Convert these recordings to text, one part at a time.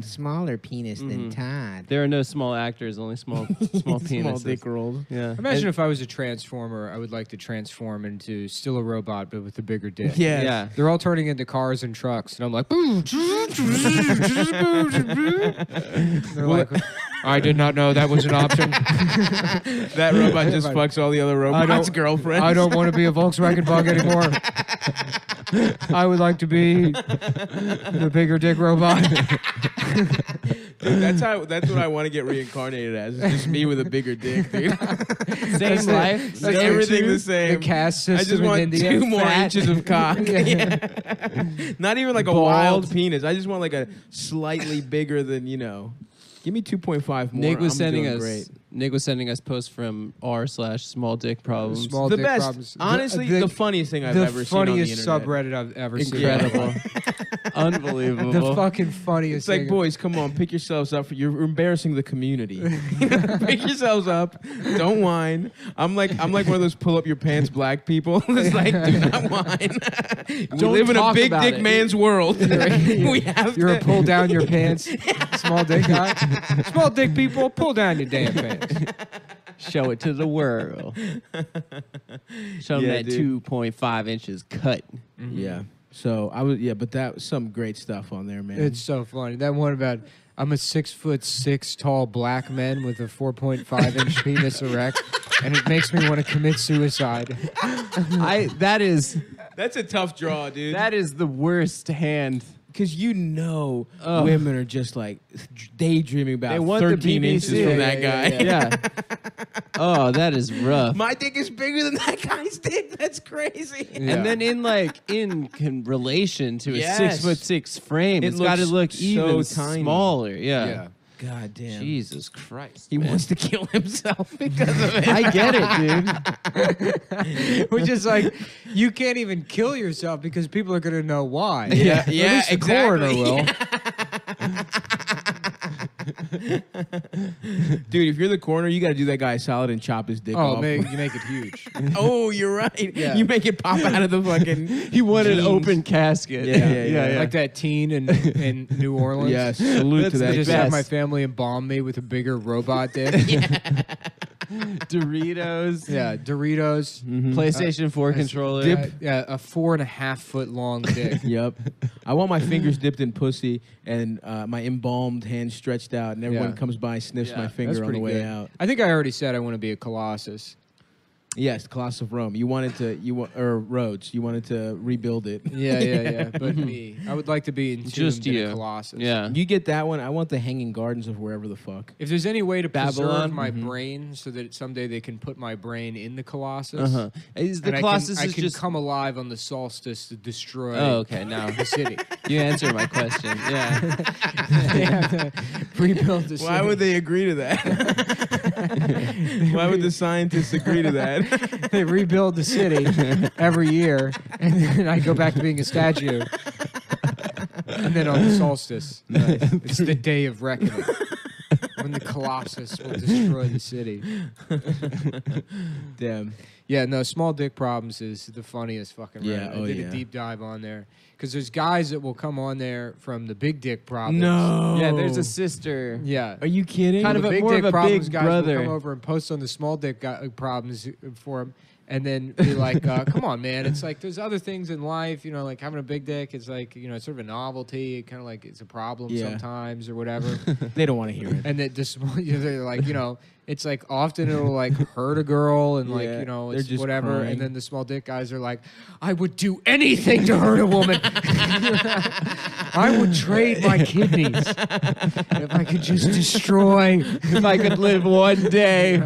smaller penis than mm-hmm. Todd. There are no small actors, only small small penises. Small dick rolls. Yeah. Imagine if I was a transformer, I would like to transform into still a robot, but with a bigger dick. Yes. Yeah. They're all turning into cars and trucks, and I'm like, they're like, I did not know that was an option. That robot just fucks all the other robots' don't- girlfriends. I don't want to be a Volkswagen Bug anymore. I would like to be the bigger dick robot. Dude, that's how. That's what I want to get reincarnated as. It's just me with a bigger dick, dude. Same life, Like, everything the same. The caste I system just want in India. two more fat. inches of cock. Yeah. Not even like a Bald. wild penis. I just want like a slightly bigger than you know. Give me two point five more. Nick was I'm sending doing us. great. Nick was sending us posts from r slash small dick problems. Small the dick best. problems. Honestly, the- the, funniest thing I've ever seen on the funniest subreddit I've ever Incredible. seen. Unbelievable. The fucking funniest It's like, thing. boys, come on, pick yourselves up. You're embarrassing the community. pick yourselves up. Don't whine. I'm like, I'm like one of those pull up your pants black people. it's like, do not whine. we Don't live in a big dick it. man's world. we have You're to. a pull down your pants, small dick guy. Small dick people, pull down your damn pants. Show it to the world. Show them Yeah, that dude. two point five inches cut. Mm-hmm. Yeah. So I was, yeah, but that was some great stuff on there, man. It's so funny. That one about I'm a six foot six tall black man with a 4.5 inch penis erect, and it makes me want to commit suicide. I that is That's a tough draw, dude. that is the worst hand. Because you know Ugh. women are just like daydreaming about They want the 13 inches from Yeah, that guy. Yeah. oh, that is rough. My dick is bigger than that guy's dick. That's crazy. Yeah. And then in like in con- relation to a Yes. six foot six frame, It it's got to look so even tiny. smaller. Yeah. God damn. Jesus Christ. He man. wants to kill himself because of it. I get it, dude. Which is like, you can't even kill yourself because people are going to know why. Yeah, yeah, least the coroner exactly. will. Dude, if you're the corner, you got to do that guy a solid and chop his dick Oh, off. man, you make it huge. oh, you're right. Yeah. You make it pop out of the fucking. He wanted an jeans. open casket. Yeah, yeah, yeah. Like that teen in, in New Orleans. Yes, salute That's to the that. Just best. have my family embalm me with a bigger robot dick. Doritos. Yeah, Doritos. PlayStation 4 controller. Uh, yeah, a four and a half foot long dick. Yep. I want my fingers dipped in pussy and uh, my embalmed hand stretched out, and everyone Yeah. comes by and sniffs Yeah, my that's finger on the pretty way good. out. I think I already said I want to be a Colossus. Yes, Colossus of Rome. You wanted to, you wa- or Rhodes. You wanted to rebuild it. Yeah, yeah, yeah. But me, I would like to be entombed Just in you. a Colossus. Yeah. You get that one. I want the Hanging Gardens of wherever the fuck. If there's any way to preserve Babylon? my brain so that someday they can put my brain in the Colossus, Uh-huh. Is the and Colossus I can, is I can just come alive on the solstice to destroy Oh, okay. Now the city. you answer my question. Yeah. they have to rebuild the city. Why would they agree to that? Why would the scientists agree to that? they rebuild the city every year, and then I go back to being a statue. And then on the solstice, it's the day of reckoning. When the Colossus will destroy the city. Damn. Yeah, no, small dick problems is the funniest fucking. Yeah, Reddit. I oh did yeah. a deep dive on there because there's guys that will come on there from the big dick problems. No. Yeah, there's a sister. Yeah. Are you kidding? Kind the of a- big more dick of a problems big guys brother. will come over and post on the small dick guy, uh, problems for him, and then be like, uh, "Come on, man! It's like there's other things in life, you know, like having a big dick is like you know it's sort of a novelty, it kind of like it's a problem Yeah. sometimes or whatever." They don't want to hear it. and that just they're like you know it's like often it'll like hurt a girl and like Yeah, you know it's just whatever crying. and then the small dick guys are like i would do anything to hurt a woman i would trade my kidneys if i could just destroy if I could live one day.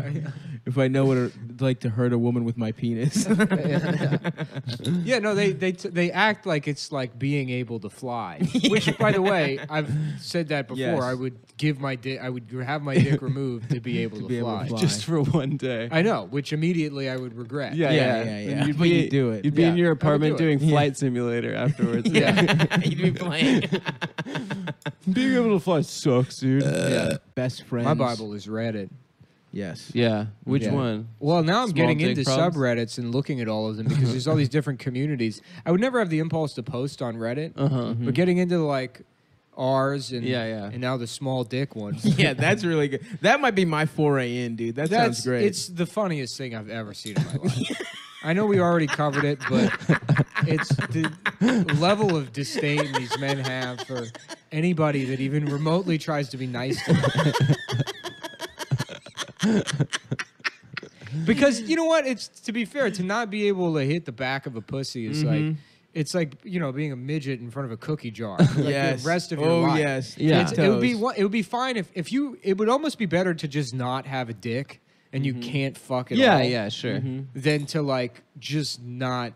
If I know what it's like to hurt a woman with my penis. yeah no they they t- they act like it's like being able to fly which by the way i've said that before Yes. i would give my dick i would have my dick removed to be able to, be able fly. to fly. Just for one day. i know which immediately i would regret Yeah, Yeah, yeah, yeah, yeah. You'd But be, you'd do it. You'd be in your apartment do it. doing flight simulator afterwards. yeah You'd be playing. Being able to fly sucks, dude. Uh, yeah Best friends. My Bible is Reddit. Yes. yeah. Which Yeah. one? Well, now I'm Small getting into problems? subreddits and looking at all of them because there's all these different communities. I would never have the impulse to post on Reddit, Uh huh. but getting into like ours and Yeah, yeah. and now the small dick one. yeah, that's really good. That might be my foray in, dude. That That's sounds great. It's the funniest thing I've ever seen in my life. I know we already covered it, but it's the level of disdain these men have for anybody that even remotely tries to be nice to them. Because you know what? It's to be fair, to not be able to hit the back of a pussy is Mhm. like it's like you know being a midget in front of a cookie jar. Like yes. the rest of your oh, life. yes. Yeah. It's- it would be Toes. one- it would be fine if if you it would almost be better to just not have a dick and you can't fuck it Yeah, all yeah, sure. Mhm. than to like just not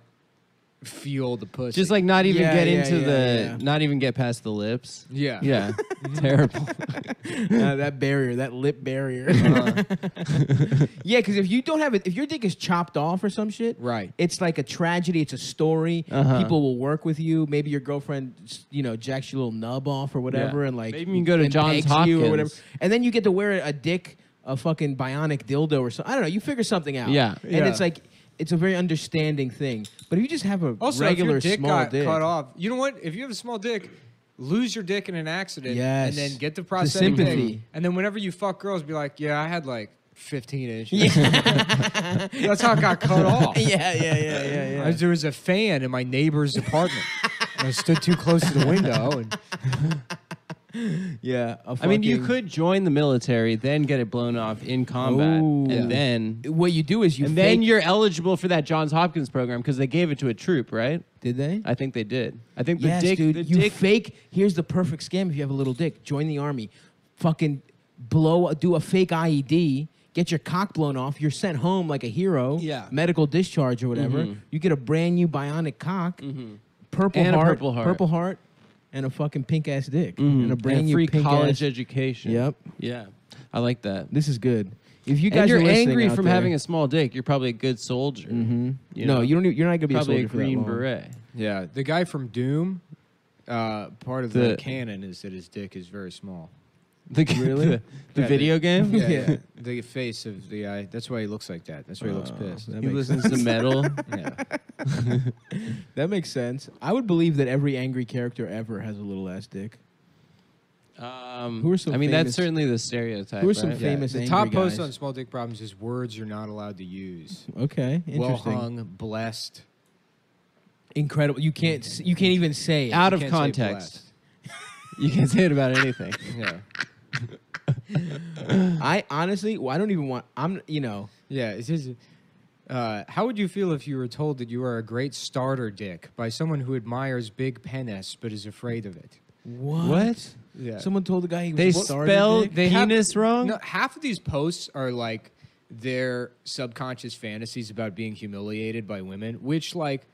feel the pussy. Just like not even Yeah, get yeah, into yeah, the, yeah. not even get past the lips. yeah. Yeah, terrible. Uh, that barrier, that lip barrier. Uh, yeah, because if you don't have it, if your dick is chopped off or some shit, right. it's like a tragedy. It's a story. Uh-huh. People will work with you. Maybe your girlfriend, you know, jacks your little nub off or whatever, Yeah. and like Maybe you can go to and Johns pegs you or whatever, Hopkins. and then you get to wear a dick, a fucking bionic dildo or something. I don't know. You figure something out. Yeah. and Yeah. it's like it's a very understanding thing. But if you just have a Also, regular if your dick small got dick, cut off, you know what? If you have a small dick, lose your dick in an accident, Yes. and then get the The prosthetic sympathy. and then whenever you fuck girls, be like, yeah, I had like 15 inches. That's how it got cut off. yeah, yeah, yeah, yeah, yeah. I- there was a fan in my neighbor's apartment. and I stood too close to the window, and yeah. I mean, you could join the military, then get it blown off in combat, Ooh. and Yeah. then What you do is you and then fake- you're eligible for that Johns Hopkins program because they gave it to a troop, right? did they? I think they did. I think the yes, dick, dude. the you dick fake. Here's the perfect scam. If you have a little dick, join the army. Fucking blow. Do a fake IED. Get your cock blown off. You're sent home like a hero. Yeah. Medical discharge or whatever. Mhm. You get a brand new bionic cock. Mhm. Purple And a heart. purple heart. Purple heart. And a fucking pink ass dick. Mhm. And a brand new free pink college ass- education. Yep. Yeah, I like that. This is good. If you guys and you're are angry from there- having a small dick. You're probably a good soldier. Mhm. you no, you don't. Even, you're not gonna be Probably a a soldier for that green long. beret. yeah, the guy from Doom. Uh, part of the, The- canon is that his dick is very small. The, Really? the, the Yeah, video game. Yeah, Yeah. the face of the eye. That's why he looks like that. That's why he looks Oh, pissed. that He makes listens to metal. Yeah. That makes sense. I would believe that every angry character ever has a little ass dick. Um, Who are some I mean, famous- that's certainly the stereotype. who are some right? Yeah, Famous the angry top post guys. on small dick problems is words you're not allowed to use. Okay, Well interesting. hung, blessed. Incredible. You can't. s- You can't even say it. Out You of can't say context. You can't say it about anything. Yeah. I honestly, well, I don't even want. I'm. You know. Yeah, it is. just, Uh, how would you feel if you were told that you are a great starter dick by someone who admires big penis but is afraid of it? What? What? Yeah. Someone told the guy he was They a starter spelled dick? They have- penis wrong. No, half of these posts are like their subconscious fantasies about being humiliated by women, which like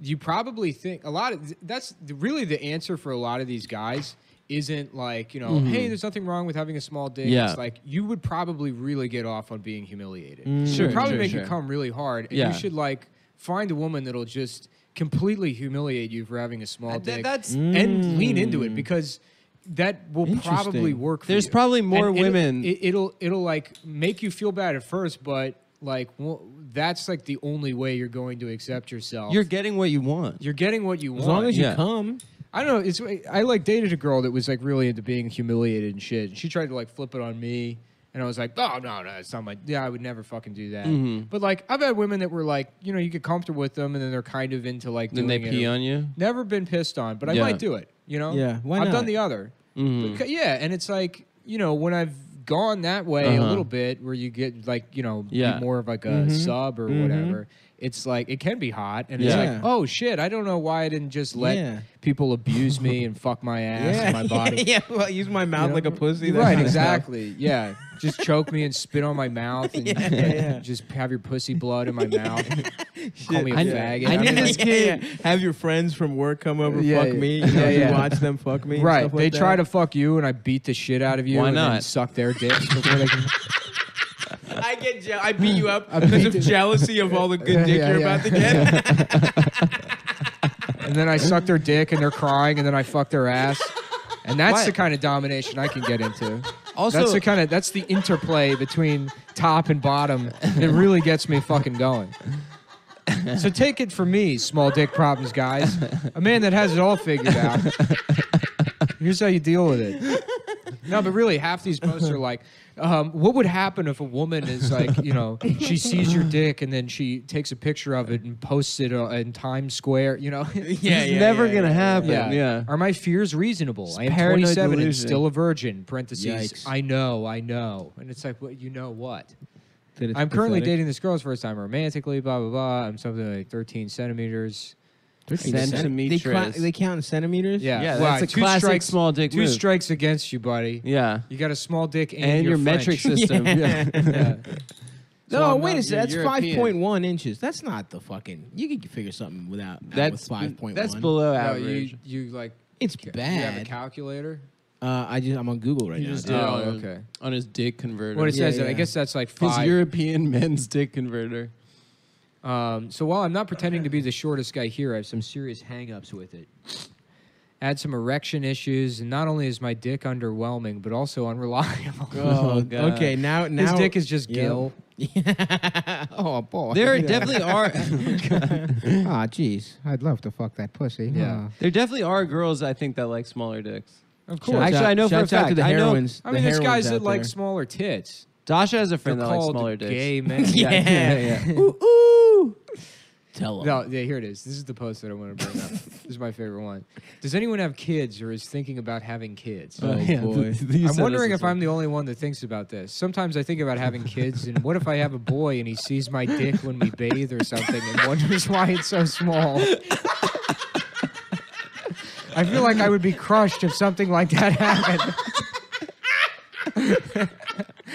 you probably think a lot of that's really the answer for a lot of these guys isn't like, you know, Mhm. hey, there's nothing wrong with having a small dick. Yeah. It's like you would probably really get off on being humiliated. Mm. It Sure, would probably sure, make sure. you come really hard. And Yeah. you should like find a woman that'll just completely humiliate you for having a small Uh, dick. th- that's and lean into Mm. it because that will probably work for There's you. probably more And it'll- women- It, it'll it'll like make you feel bad at first, but like well, that's like the only way you're going to accept yourself. You're getting what you want. you're getting what you want. As long as you Yeah. come. I don't know. It's I like dated a girl that was like really into being humiliated and shit. And She tried to like flip it on me, and I was like, oh no, no, it's not my. Yeah, I would never fucking do that. Mhm. But like, I've had women that were like, you know, you get comfortable with them, and then they're kind of into like. Then they doing pee it. on you. Never been pissed on, but I Yeah. might do it. You know. Yeah, why I've not? done the other. Mhm. Beca- yeah, and it's like you know when I've gone that way a Uh-huh. little bit, where you get like you know be Yeah. more of like a Mhm. sub or Mhm. whatever. It's like it can be hot, and it's Yeah. like oh shit, I don't know why I didn't just let Yeah. people abuse me and fuck my ass and my body. yeah, well, use my mouth You like a pussy. that Right, kind of stuff. exactly. Yeah, just choke me and spit on my mouth, and Yeah, yeah, yeah. just have your pussy blood in my mouth. Call me a I- faggot. I I knew mean, this Yeah, kid- yeah. Have your friends from work come over, Yeah, fuck yeah. me. You, know, Yeah, you yeah. watch them fuck me. and Right, stuff they like try that. to fuck you, and I beat the shit out of you. Why and then not? suck their dicks before they can. I get. Je- I beat you up I because beat of you- jealousy of all the good dick yeah, you're yeah. about to get. and then I suck their dick, and they're crying, and then I fuck their ass. And that's Why- the kind of domination I can get into. Also, that's the kind of that's the interplay between top and bottom that really gets me fucking going. So take it from me, small dick problems guys, a man that has it all figured out. Here's how you deal with it. No, but really, half these posts are like, um, what would happen if a woman is like, you know, she sees your dick and then she takes a picture of it and posts it uh, in Times Square, you know? Yeah, it's never gonna happen. Yeah. Yeah. Are my fears reasonable? I am paranoid 27 and still a virgin. Parentheses. Yikes. I know, I know. And it's like, well, you know what? I'm currently dating this girl's first time romantically. Blah blah blah. I'm something like 13 centimeters. They, cla- they count in centimeters. Yeah, Yeah, Wow, that's a two classic strikes, small dick Two move. strikes against you, buddy. Yeah. You got a small dick and, And you're your metric system. Yeah. Yeah. yeah. No, So I'm wait not- a second. That's you're five European. point one inches. That's not the fucking. You can figure something without. That's five point one. That's below No, average. you you like It's bad you have a bad. calculator. Uh, I just I'm on Google right You now. just did Oh, on, okay. on his dick converter. What it Yeah, says, I guess that's like five. his. European men's dick converter. Um, so while I'm not pretending to be the shortest guy here, I have some serious hang-ups with it. I had some erection issues, and not only is my dick underwhelming, but also unreliable. Oh, God. okay. Now now His dick is just Yep. gill. oh boy. There definitely are. Ah, jeez. I'd love to fuck that pussy. Yeah. Ah. there definitely are girls I think that like smaller dicks. Of Shouts Actually, out- I know for a shouts to fact. the I know- heroines. I the mean, there's guys that out like smaller tits. Dasha has a They're friend that likes called smaller dicks. gay men. Yeah. yeah, yeah. ooh, ooh. Tell 'em. No, yeah, here it is. This is the post that I want to bring up. this is my favorite one. Does anyone have kids or is thinking about having kids? Oh, boy. I'm wondering if I'm the only one that thinks about this. Sometimes I think about having kids, and what if I have a boy and he sees my dick when we bathe or something and wonders why it's so small? I feel like I would be crushed if something like that happened.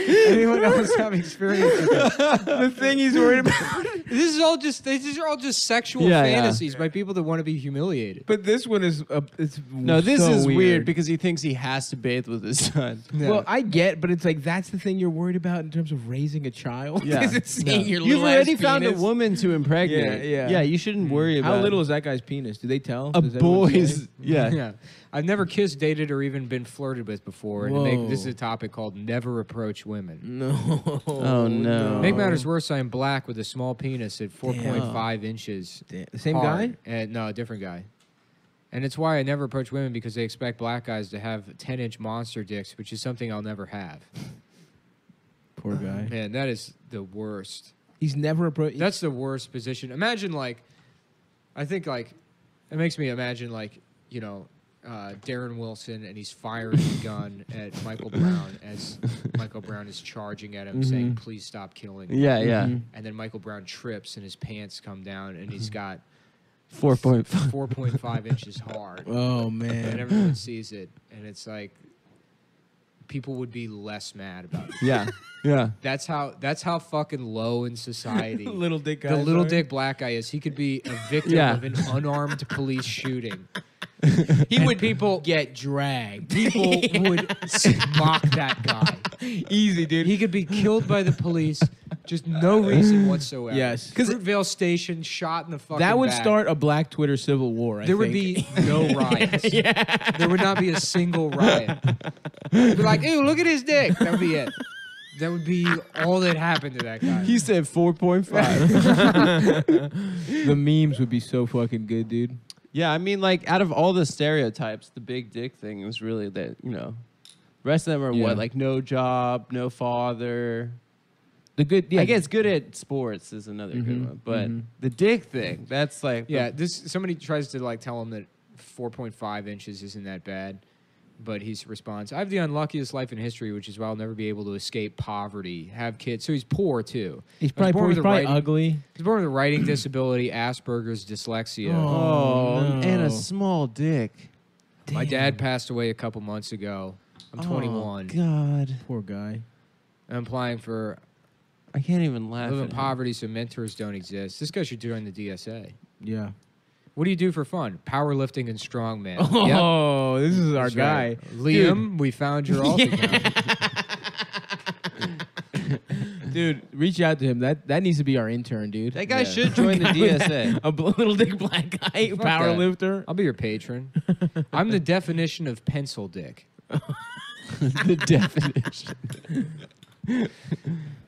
Anyone else have experience with that? the thing he's worried about. This is all just these are all just sexual Yeah, yeah. fantasies by people that want to be humiliated. But this one is uh, it's No, this so is weird. because he thinks he has to bathe with his son. Yeah. Well, I get, but it's like that's the thing you're worried about in terms of raising a child. Yeah. is it seeing No. your You've little already ass found a woman to impregnate. Yeah, yeah. Yeah, you shouldn't worry about How little is that guy's penis? Do they tell? a Does everyone boy's. Yeah. yeah. I've never kissed, dated, or even been flirted with before. And make, this is a topic called "Never Approach Women." No. Oh, oh no. Make matters worse, I am black with a small penis at 4.5 inches. Damn. Same hard. guy? And, no, a different guy. And it's why I never approach women because they expect black guys to have 10 inch monster dicks, which is something I'll never have. Poor guy. Man, that is the worst. He's never approached. That's the worst position. Imagine like, I think like, it makes me imagine like, you know, uh, Darren Wilson and he's firing a gun at Michael Brown as Michael Brown is charging at him, saying, "Please stop killing." me." Yeah, yeah. Mhm. And then Michael Brown trips and his pants come down and he's got Four point five. 4.5 inches hard. Oh man! And man. everyone sees it, and it's like people would be less mad about it. Yeah, yeah. That's how. That's how fucking low in society little dick guy. the little dick black guy is. He could be a victim Yeah. of an unarmed police shooting. He would people. get dragged. People would mock that guy. Easy, dude. He could be killed by the police, just no reason whatsoever. Yes. Fruitvale Station shot in the fucking. that would back. start a Black Twitter civil war. I There would think. be no riots. yeah. There would not be a single riot. It'd be like, ew, look at his dick. That would be it. That would be all that happened to that guy. He said four point five. the memes would be so fucking good, dude. Yeah, I mean, like out of all the stereotypes, the big dick thing was really that you know. Rest of them are Yeah. what like no job, no father. The good, yeah. I guess good at sports is another good one, but mhm. the dick thing, that's like yeah, this somebody tries to like tell him that 4.5 inches isn't that bad, but he responds, "I have the unluckiest life in history, which is why I'll never be able to escape poverty, have kids." So he's poor too. He's probably, born poor, with he's a probably writing- ugly. He's born with a writing disability, Asperger's, dyslexia. Oh, Oh, and a small dick. My dad passed away a couple months ago. I'm 21. Oh, God, Poor guy. I'm applying for I can't even I laugh. live in at him. poverty, so mentors don't exist. This guy should join the DSA. Yeah. What do you do for fun? Powerlifting and strongman. Oh, yep. Oh, this is our That's guy. right. Liam, we found your alt account. Dude, reach out to him. That that needs to be our intern, dude. That guy Yeah. should join the DSA. a little dick black guy, Fuck power that. lifter. I'll be your patron. I'm the definition of pencil dick. the definition.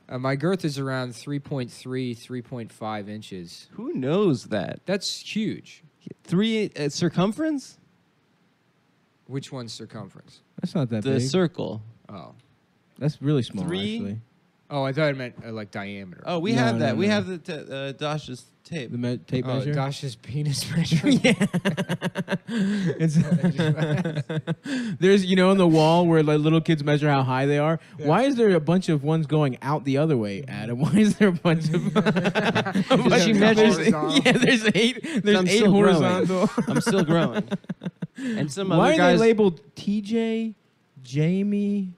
Uh, my girth is around 3.3, 3.5 inches. Who knows that? That's huge. Three uh, circumference? Which one's circumference? That's not that big. The big. circle. Oh. That's really small. Three? Actually, Oh, I thought it meant uh, like diameter. Oh, we No, have no, that. We no. have the t- uh, Dash's tape. the me- tape Oh, measure. Dash's penis measure. yeah. it's there's you know on the wall where like little kids measure how high they are. Why is there a bunch of ones going out the other way, Adam? Why is there a bunch of? a bunch she of- measures- there's- Yeah, there's eight. There's I'm eight still growing. horizontal. I'm still growing. And some Why other are guys. they labeled TJ, Jamie,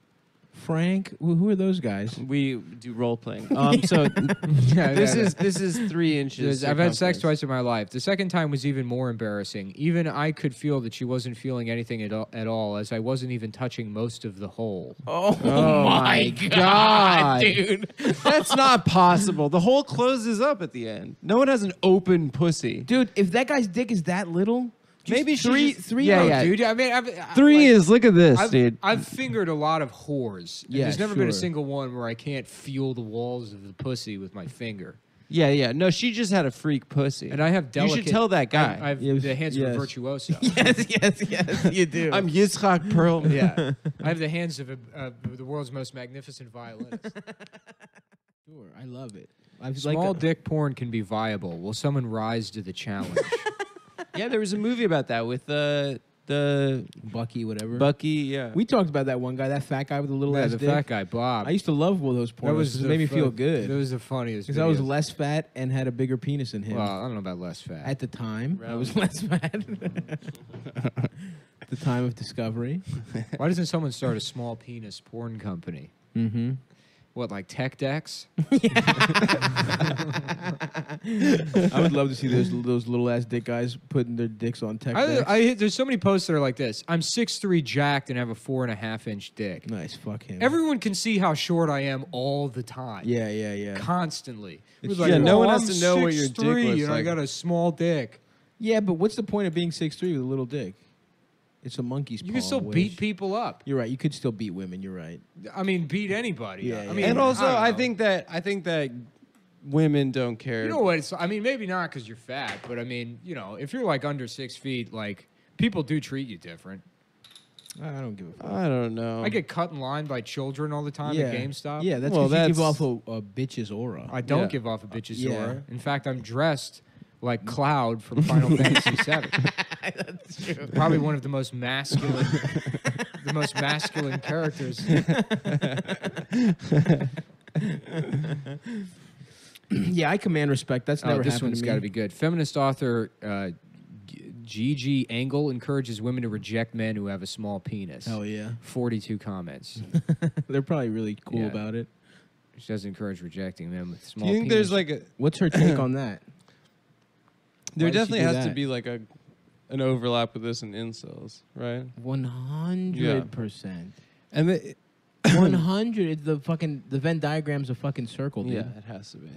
Frank? Who, who are those guys? we do role playing. Um, so yeah, this yeah, is this is three inches. I've had sex twice in my life. The second time was even more embarrassing. Even I could feel that she wasn't feeling anything at all, at all as I wasn't even touching most of the hole. Oh, Oh my my god, God. dude! That's not possible. The hole closes up at the end. No one has an open pussy. Dude, if that guy's dick is that little, just Maybe she three, just- three. Yeah, oh, yeah. dude. I mean, I've, I- Three like, is look at this, I've, dude. I've fingered a lot of whores. and Yeah, there's never been a sure. single one where I can't feel the walls of the pussy with my finger. yeah, yeah. No, she just had a freak pussy. And I have you delicate. should tell that guy. I, I have Yes, the hands yes. of a virtuoso. Yes, yes, yes, you do. I'm Itzhak Perlman. yeah, I have the hands of a, uh, the world's most magnificent violinist. sure. I love it. I've Small like a- dick porn can be viable. Will someone rise to the challenge? Yeah, there was a movie about that with uh, the Bucky, whatever. Bucky. Yeah. we talked about that one guy, that fat guy with the little yeah, ass the dick. fat guy Bob. I used to love all those pornos. 'cause it the made me feel good. That was the funniest. Because I was less fat and had a bigger penis than him. Well, I don't know about less fat. At the time, I was less fat. the time of discovery. Why doesn't someone start a small penis porn company? Mm-hmm. What, like Tech Decks? I would love to see those those little ass dick guys putting their dicks on tech I, decks. I, there's so many posts that are like this. I'm six three jacked, and have a four and a half inch dick. nice, fuck him. Everyone can see how short I am all the time. yeah, yeah, yeah. Constantly. It's It's like, oh, Yeah, no "Oh, one has I'm to know what your dick 6'3", looks and I like." got a small dick. Yeah, but what's the point of being six three with a little dick? It's a monkey's You paw. can still Wish. beat people up. You're right. You could still beat women. You're right. I mean, beat anybody. Yeah, I mean, and also, don't I, think that I think that women don't care. You know what? It's, I mean, maybe not because you're fat, but I mean, you know, if you're like under six feet, like people do treat you different. I I don't give a fuck. I don't know. I get cut in line by children all the time yeah. at GameStop. Yeah, that's Well, because you give off a, a bitch's aura. I don't Yeah. give off a bitch's yeah. aura. In fact, I'm dressed like Cloud from Final Fantasy VII. that's true. Probably one of the most masculine, the most masculine characters. yeah, I command respect. That's Oh, never this happened one's to me. got to be good. Feminist author uh, Gigi Engle encourages women to reject men who have a small penis. Hell yeah. 42 comments. They're probably really cool Yeah. about it. She does encourage rejecting men with Do small you think penis. there's like a What's her take on that? there Why definitely do has to be like a an overlap with this in incels, right? One hundred percent. And the, One hundred. The fucking the Venn diagram's a fucking circle, dude. yeah, it has to be.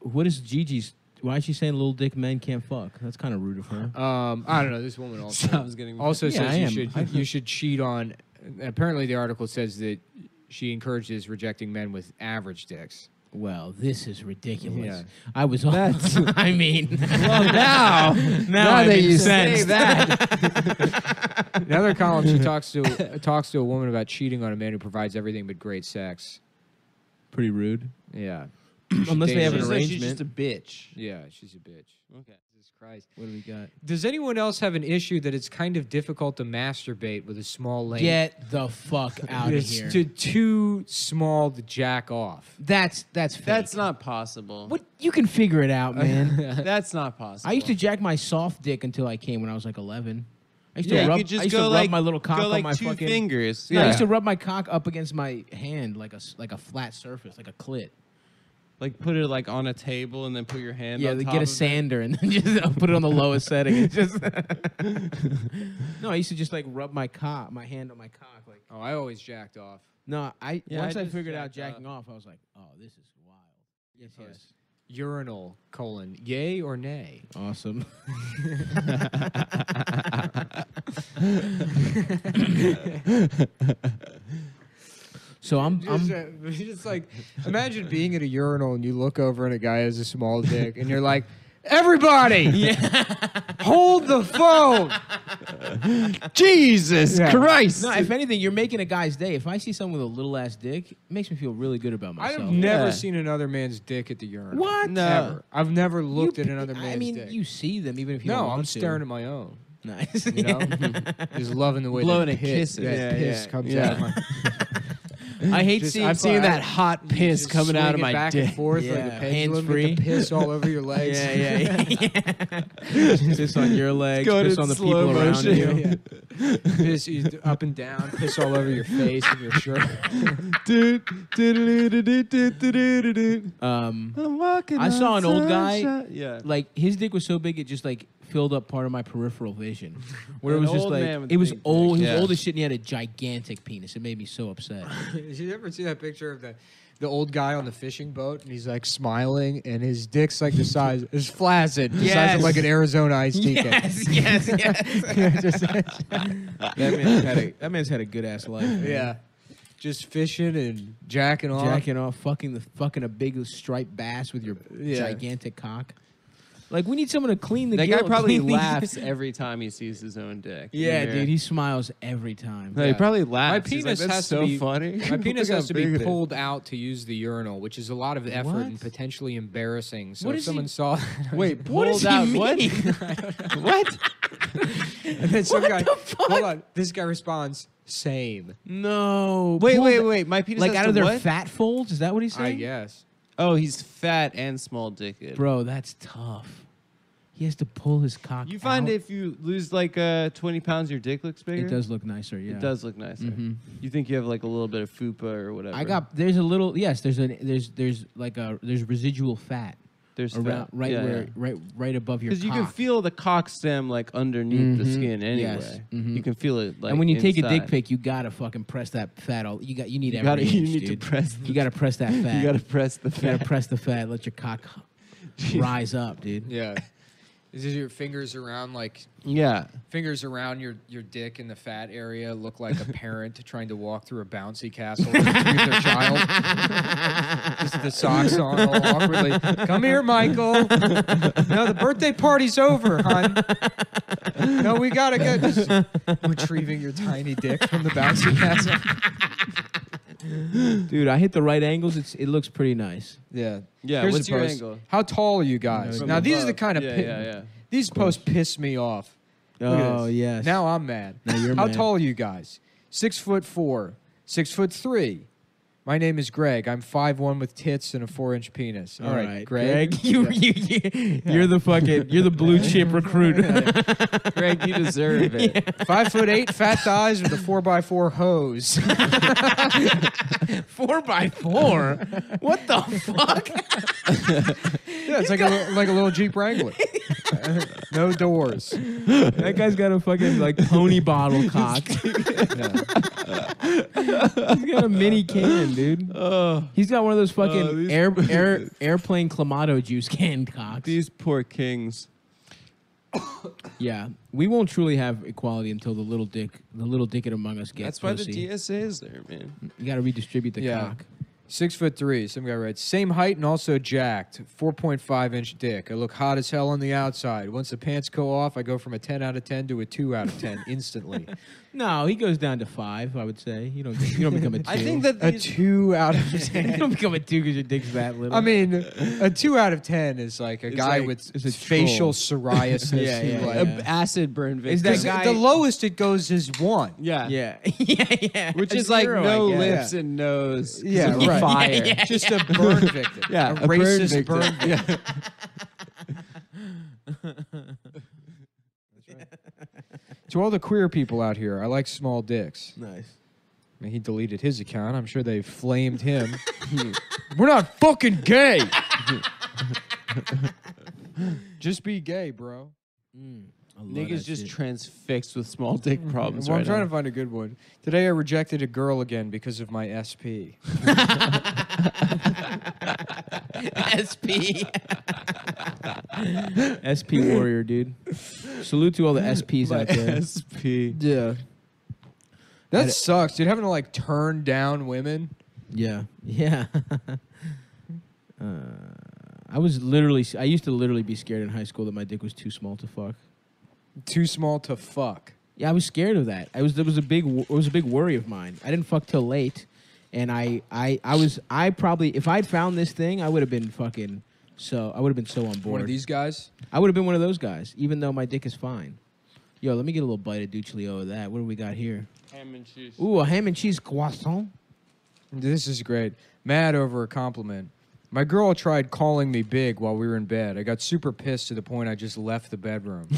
What is Gigi's? Why is she saying little dick men can't fuck? That's kind of rude of her. Um, I don't know. This woman also Sounds getting also Yeah, I says you am. should you should cheat on. Apparently, the article says that she encourages rejecting men with average dicks. Well, this is ridiculous. Yeah. I was. That's- I mean. well now now, I'm that you say incensed. that. Another column, she talks to talks to a woman about cheating on a man who provides everything but great sex. Pretty rude. Yeah, Unless they have an arrangement. she's just a bitch. yeah, she's a bitch. Okay. Jesus Christ. what do we got? Does anyone else have an issue that it's kind of difficult to masturbate with a small lane? Get the fuck out of it's here. too, too small to jack off. that's that's fake. That's not possible. What you can figure it out, man. That's not possible. I used to jack my soft dick until I came when I was like 11. I used yeah, to you rub, could just I used go to rub like my little cock go on like my two fucking fingers. No, I used to rub my cock up against my hand like a s- like a flat surface, like a clit. Like put it like on a table and then put your hand. yeah, on top get a of it. sander and then just put it on the lowest setting. It's just no, I used to just like rub my cock, my hand on my cock, like Oh, I always jacked off. no. I Yeah, once I I, figured out jacked jacking off, I was like, oh, this is wild. Yes, yes, Urinal colon yay or nay? awesome. so I'm, Just, I'm uh, just like imagine being at a urinal and you look over and a guy has a small dick and you're like, Everybody, hold the phone. Jesus Yeah. Christ! No, if anything, you're making a guy's day. If I see someone with a little ass dick, it makes me feel really good about myself. I myself. have never Yeah. seen another man's dick at the urinal. What? No. Ever. I've never looked You at another man's dick. I mean, dick. you see them even if you no, don't I'm want to. staring at my own. Nice. You know, just loving the way Blowing the it piss, kisses. that Yeah, piss yeah, comes yeah. out. Of my, I hate Just- seeing. I've seen that hot piss just coming out of it my back dick. and forth like Yeah, a hands-free. Get the piss all over your legs. Yeah, yeah, yeah. piss on your legs, going piss in on the slow people around motion. you. Yeah, yeah. Piss you up and down, piss all over your face and your shirt. Um, I saw an old guy. Yeah. like his dick was so big it just like filled up part of my peripheral vision. Where it was just like it was old. He was Yeah. old as shit, and he had a gigantic penis. It made me so upset. Did you ever see that picture of the the old guy on the fishing boat and he's like smiling and his dick's like the size is flaccid, the size of like an Arizona iced tea can. yes, yes, yes. Just- that man's had a that man's had a good ass life. man. yeah. Just fishing and jacking off. jacking off, fucking the fucking a big striped bass with your Yeah. gigantic cock. Like we need someone to clean the. That guy guilt- probably clean these- laughs every time he sees his own dick. Yeah, Yeah. dude, he smiles every time. No, he Yeah. probably laughs. He's penis like, That's has to be- funny. My penis Look has to big be it is. pulled out to use the urinal, which is a lot of effort What? and potentially embarrassing. So What if does he- someone saw Wait, What does he out mean? what? what? and then some What guy, the fuck? hold on, this guy responds, same. No. Wait, pull wait, the- wait. My penis Like has out to of their what? fat folds? Is that what he's I saying? guess. Oh, he's fat and small dicked. Bro, that's tough. He has to pull his cock. You find out. if you lose like uh, 20 pounds, your dick looks bigger? it does look nicer. Yeah, It does look nicer. Mhm. You think you have like a little bit of fupa or whatever? I got there's a little yes there's a there's there's like a there's residual fat There's around fat. right Yeah, where yeah. right right above your Because you can cock. feel the cock stem like underneath the Mhm. skin anyway. Yes. Mhm. You can feel it like and when you take a dick inside. pic, you gotta fucking press that fat. All you got. You need you, every gotta, inch, you need dude. to press. The, You gotta press that fat. You gotta press the You gotta fat. press the fat. Let your cock rise up, dude. Yeah. Is your fingers around like yeah. fingers around your, your dick in the fat area look like a parent trying to walk through a bouncy castle with their child? Just the socks on all awkwardly. Come here, Michael. No, the birthday party's over, hon. No, we gotta go. Retrieving your tiny dick from the bouncy castle. Dude, I hit the right angles. It's it looks pretty nice. Yeah. Yeah, Here's what's the your post. angle? How tall are you guys? From now these are the kind of Yeah, pi- yeah, yeah. these posts piss me off. Look oh this. yes. Now I'm mad. Now you're How mad. tall are you guys? Six foot four, six foot three. My name is Greg. I'm five one with tits and a four inch penis. All right, Greg. you, you, you you're the fucking you're the blue chip recruit. Greg, you deserve it. Five foot eight, fat thighs with a four by four hose. four by four. What the fuck? yeah, it's like a like a little Jeep Wrangler. no doors. that guy's got a fucking like pony bottle cock. Yeah. He's got a mini can, dude. Oh, He's got one of those fucking these- air, air airplane clamato juice can cocks. these poor kings. yeah, we won't truly have equality until the little dick, the little dickhead among us gets That's why pussy. the DSA is there, man. Mm, you got to redistribute the Yeah. cock. Six foot three. Some guy writes, same height and also jacked. 4.5 inch dick. I look hot as hell on the outside. Once the pants go off, I go from a 10 out of 10 to a 2 out of 10 instantly. No, he goes down to five. I would say you don't. You don't become a two. I think that a these- 2 out of you 10. don't become a two because your dick's that little. I mean, a 2 out of 10 is like a It's guy like- with it's a facial troll. psoriasis. Yeah, who, yeah, like- yeah. acid burn victim. Is that 'Cause guy- the lowest it goes is 1. Yeah. yeah, yeah, yeah. Which A is like zero, no guess. lips and nose. 'cause Yeah, of right. Fire. Yeah, yeah. Just a burn victim. Yeah, a, a burn racist victim. burn victim. To all the queer people out here, I like small dicks. Nice. I mean, he deleted his account. I'm sure they flamed him. We're not fucking gay. just be gay, bro. Mm, Niggas just shit. transfixed with small dick problems Well, right I'm trying now. to find a good one. Today I rejected a girl again because of my SP. SP. SP warrior, dude. Salute to all the SPs out there. SP. Yeah. That sucks, dude. Having to like turn down women. Yeah, yeah. uh, I was literally. I used to literally be scared in high school that my dick was too small to fuck. Too small to fuck. Yeah, I was scared of that. I was. It was a big. It was a big worry of mine. I didn't fuck till late, and I. I. I was. I probably. If I'd found this thing, I would have been fucking. So I would have been so on board. One of these guys. I would have been one of those guys, even though my dick is fine. Yo, let me get a little bite of Duchlio of that. What do we got here? Ham and cheese. Ooh, a ham and cheese croissant. This is great. Mad over a compliment. My girl tried calling me big while we were in bed. I got super pissed to the point I just left the bedroom.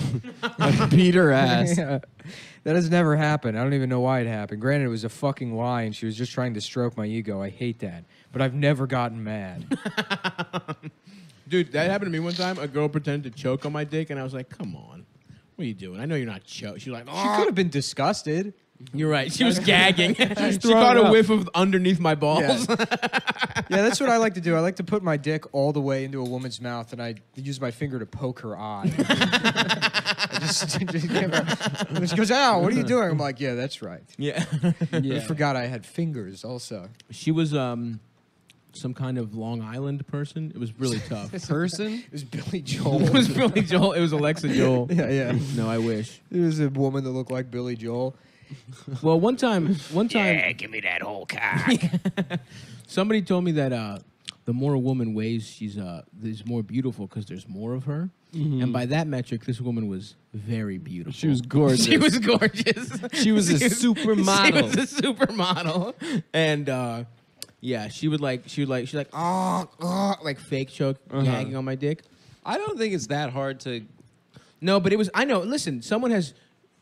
Beat her ass. Yeah. That has never happened. I don't even know why it happened. Granted, it was a fucking lie and she was just trying to stroke my ego. I hate that. But I've never gotten mad. Dude, that happened to me one time. A girl pretended to choke on my dick, and I was like, "Come on, what are you doing? I know you're not choke." She was like, She "Oh." could have been disgusted. You're right. She was gagging. she throwing caught a up. whiff of underneath my balls. Yeah, that's what I like to do. I like to put my dick all the way into a woman's mouth and I use my finger to poke her eye. I just, just give her, and she goes, Ow, what are you doing? I'm like, Yeah, that's right. yeah. I forgot I had fingers also. She was um, some kind of Long Island person. It was really tough. Person? It was Billy Joel. it was Billy Joel. It was Alexa Joel. yeah, yeah. No, I wish. It was a woman that looked like Billy Joel. Well, one time, one time, Yeah, give me that whole cock. somebody told me that uh, the more a woman weighs, she's uh, is more beautiful because there's more of her. And by that metric, this woman was very beautiful. She was gorgeous. She was gorgeous. She was a supermodel. She was a supermodel, and uh, yeah, she would like she would like she's like oh, oh like fake choke Uh-huh. gagging on my dick. I don't think it's that hard to. No, but it was I know. Listen, someone has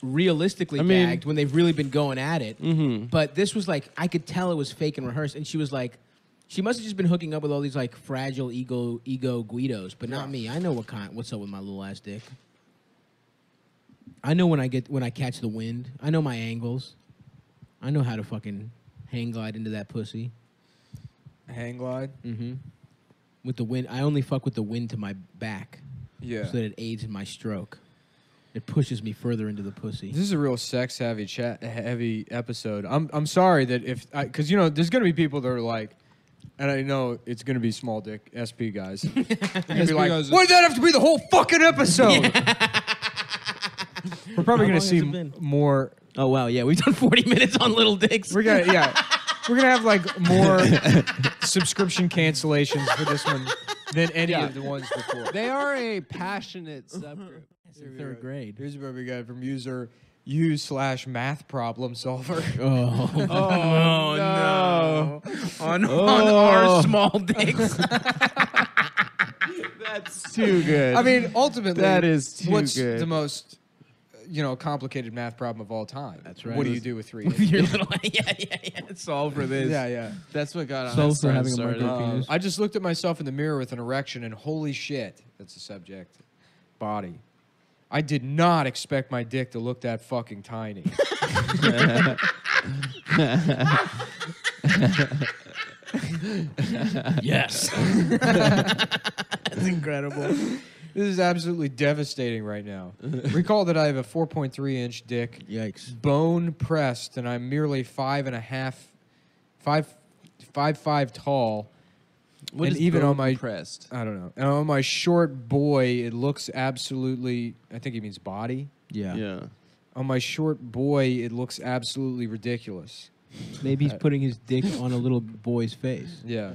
realistically I mean- gagged when they've really been going at it. Mm-hmm. But this was like I could tell it was fake and rehearsed, and she was like. She must have just been hooking up with all these like fragile ego ego Guidos, but not me. I know what kind. What's up with my little ass dick? I know when I get when I catch the wind. I know my angles. I know how to fucking hang glide into that pussy. Hang glide. Mm-hmm. With the wind, I only fuck with the wind to my back, Yeah. so that it aids in my stroke. It pushes me further into the pussy. This is a real sex heavy chat heavy episode. I'm I'm sorry that if I because you know there's gonna be people that are like, and I know it's gonna be small dick SP guys. They're gonna be like, guys- why did that have to be the whole fucking episode? We're probably How gonna long see has it been? more. Oh wow, yeah, we've done forty minutes on little dicks. We're gonna yeah, we're gonna have like more subscription cancellations for this one than any Yeah. of the ones before. They are a passionate subgroup. It's in third grade. Here's what we got from user u slash math problem solver. Oh. oh, Oh, no. On, on Oh. our small dicks. That's too good. I mean, ultimately, That is too what's good. the most, you know, complicated math problem of all time. That's right. What do you do with three? With your little, yeah, yeah, yeah. Solve for this. yeah, yeah. that's what got So us for having a started. micro um, penis. I just looked at myself in the mirror with an erection, and holy shit, that's the subject. Body. I did not expect my dick to look that fucking tiny. Yes. That's incredible. This is absolutely devastating right now. Recall that I have a 4.3 inch dick, Yikes. bone pressed, and I'm merely five and a half, five, five five tall. What And is even on bone my- pressed? I don't know. And on my short boy, it looks absolutely. I think he means body. Yeah. Yeah. On my short boy, it looks absolutely ridiculous. Maybe he's uh, putting his dick on a little boy's face. Yeah.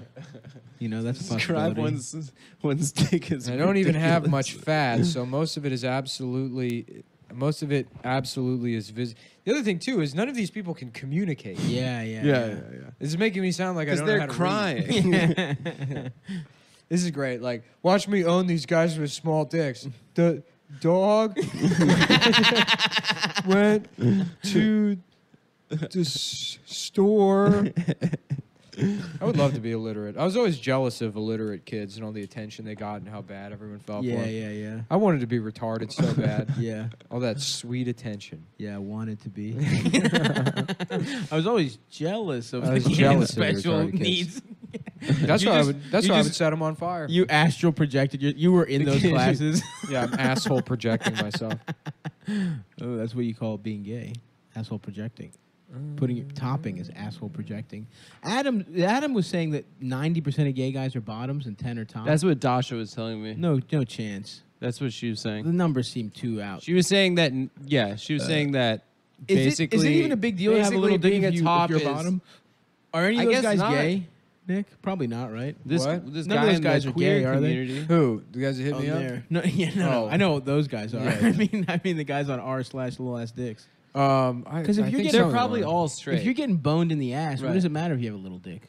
You know, that's a Describe possibility. one's one's dick is. And I don't even have ridiculous. much fat, so most of it is absolutely. Most of it absolutely is vis. The other thing too is none of these people can communicate. Yeah, yeah. Yeah, yeah, yeah. This is making me sound like I Because don't know they're how to read. crying. This is great. Like, watch me own these guys with small dicks. The dog went to the s- store. I would love to be illiterate. I was always jealous of illiterate kids and all the attention they got and how bad everyone felt for Yeah, 'em. yeah, yeah. Yeah. I wanted to be retarded so bad. Yeah, All that sweet attention. yeah, I wanted to be. I was always jealous of I was the kids jealous with of the special retarded kids. needs. That's You why I just- would. That's you why I just- would set them on fire. You astral projected. Your, you were in those classes. yeah, I'm asshole projecting myself. oh, that's what you call being gay. Asshole projecting. Putting it, topping is asshole projecting. Adam Adam was saying that ninety percent of gay guys are bottoms and ten are tops. That's what Dasha was telling me. no no chance. That's what she was saying. The saying. numbers seem too out. She was saying that. Yeah, she was uh, saying that. Is it, basically, is it even a big deal to have a little basically dick being if, a you, top if you're is- bottom? Are any I of those guess guys not. gay? Nick, probably not, right? This What? this None of guy those in guys the are queer gay, are they? community. Who? The guys that hit Oh, me up? there. No, yeah, no, no. Oh. I know what those guys are. Yeah. I mean, I mean the guys on r slash little ass dicks. Um, 'Cause if I you're think getting- some They're them probably are. all straight. If you're getting boned in the ass, what Right. does it matter if you have a little dick?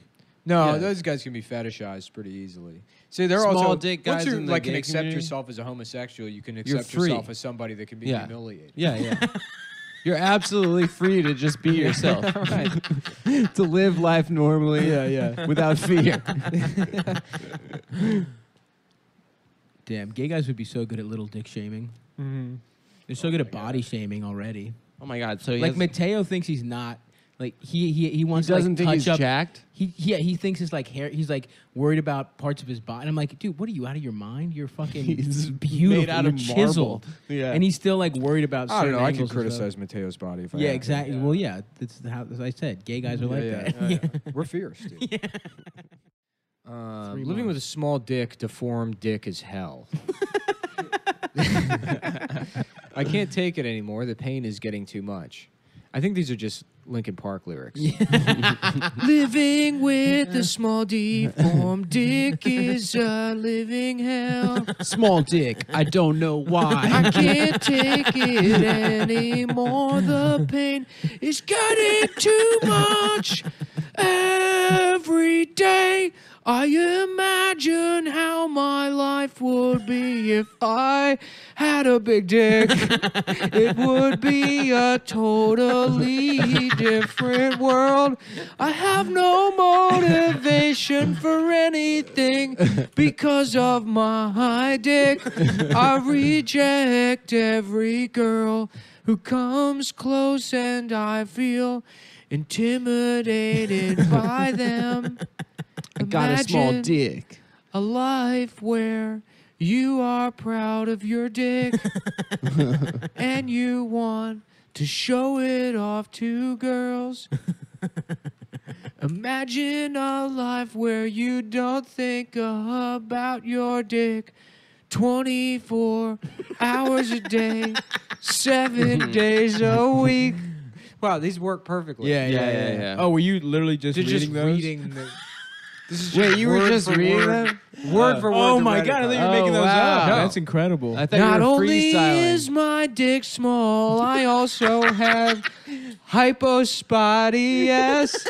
No, Yeah. those guys can be fetishized pretty easily. See, they're Small also dick once guys you in the like can gay accept community? yourself as a homosexual, you can You're accept free. yourself as somebody that can be Yeah. humiliated. Yeah, yeah. You're absolutely free to just be yourself. to live life normally. Yeah, yeah. Without fear. Damn, gay guys would be so good at little dick shaming. They're so good at body shaming already. Oh my god. So he Like has- Mateo thinks he's not. Like he he he he wants doesn't to like, think touch he's up. jacked. He yeah he thinks it's like hair. He's like worried about parts of his body. And I'm like, dude, what are you out of your mind? You're fucking He's beautiful. made out You're of chiseled. marble. Yeah. And he's still like worried about. I don't know. I can could stuff. criticize Mateo's body. If I Yeah, had to. exactly. Well, yeah, that's how as I said. Gay guys are like Yeah, that. yeah. We're fierce, dude. Uh, Three living with a small dick, deformed dick is hell. I can't take it anymore. The pain is getting too much. I think these are just Linkin Park lyrics. living with a small deformed dick is a living hell. Small dick. I don't know why. I can't take it anymore. The pain is getting too much. Every day I imagine how my life would be if I had a big dick. it would be a totally different world. I have no motivation for anything because of my dick. I reject every girl who comes close and I feel intimidated by them. I got a small Imagine dick. A life where you are proud of your dick and you want to show it off to girls. Imagine a life where you don't think about your dick 24 hours a day, seven days a week. Wow, these work perfectly. yeah, yeah, Yeah, yeah, yeah, yeah. Oh, were you literally just They're reading just those? reading the. This is Wait, you were word just for reading word. them? Word Oh. for word. Oh the my Reddit god! I thought you were Oh, making those wow. up. No. That's incredible. I thought Not you were only freestyling. is my dick small, I also have hypospadias.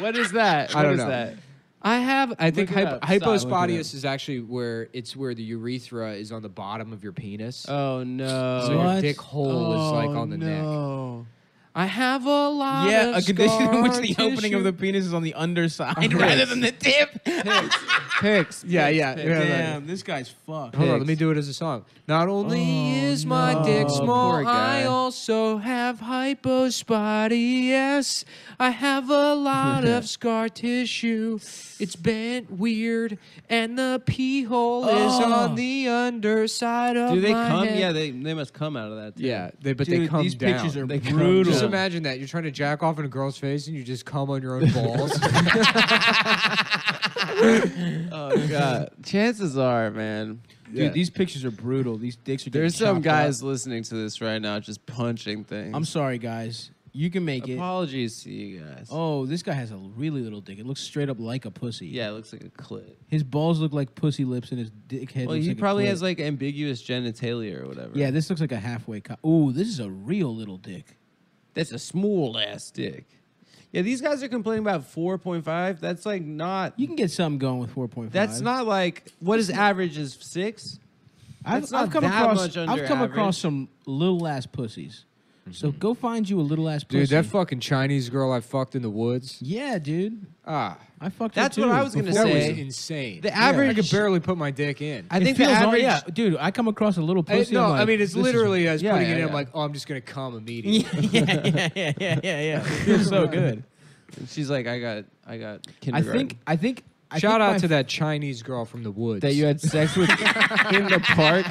what is that? I What don't is know. that? I have. I think Look it hypo- up. Stop, look it hypospadias is actually where it's where the urethra is on the bottom of your penis. Oh no. so your What? dick hole is like Oh, on the neck. Oh, no. I have a lot yeah, of a condition in which scar the opening of the penis is on the underside rather than the tip. Pics. Pics. Yeah, yeah, pics. yeah. Damn, this guy's fucked. Hold on, let me do it as a song. Not only Oh, is my dick small, I also have hypospadias. I have a lot of scar tissue. It's bent weird, and the pee hole is Oh. on the underside of my Do they my come? head. Yeah, they they must come out of that. Too. yeah, they, but Dude, they come these down. pictures are They come brutal. Just imagine that you're trying to jack off in a girl's face and you just come on your own balls. Oh god. Chances are, man. Dude, Yeah. these pictures are brutal. These dicks are getting There's some chopped guys up. listening to this right now just punching things. I'm sorry, guys. You can make it. Apologies to you guys. Oh, this guy has a really little dick. It looks straight up like a pussy. Yeah, it looks like a clit. His balls look like pussy lips, and his dick head. Well, looks he like a probably clit. has like ambiguous genitalia or whatever. Yeah, this looks like a halfway cut. Ooh, this is a real little dick. That's a small ass dick. Yeah, these guys are complaining about 4.5. That's like not. You can get something going with 4.5. That's not like what is average is six. I've, I've come across. I've come average. across some little ass pussies. So go find you a little ass pussy. Dude, that fucking Chinese girl I fucked in the woods. yeah, dude. Ah, I fucked. That's her what too I was gonna before that was say. insane. The Yeah, I could barely put my dick in. I It think the feels all- average. yeah, dude. I come across a little I- pussy. no, I'm like, I mean it's this is- literally as yeah, putting yeah, it in. yeah. I'm like, oh, I'm just gonna come immediately. yeah, yeah, yeah, yeah, yeah, yeah, yeah. It feels so good. She's like, I got, I got I kindergarten. think. I think. I Shout think out my to that Chinese girl from the woods. that you had sex with in the park.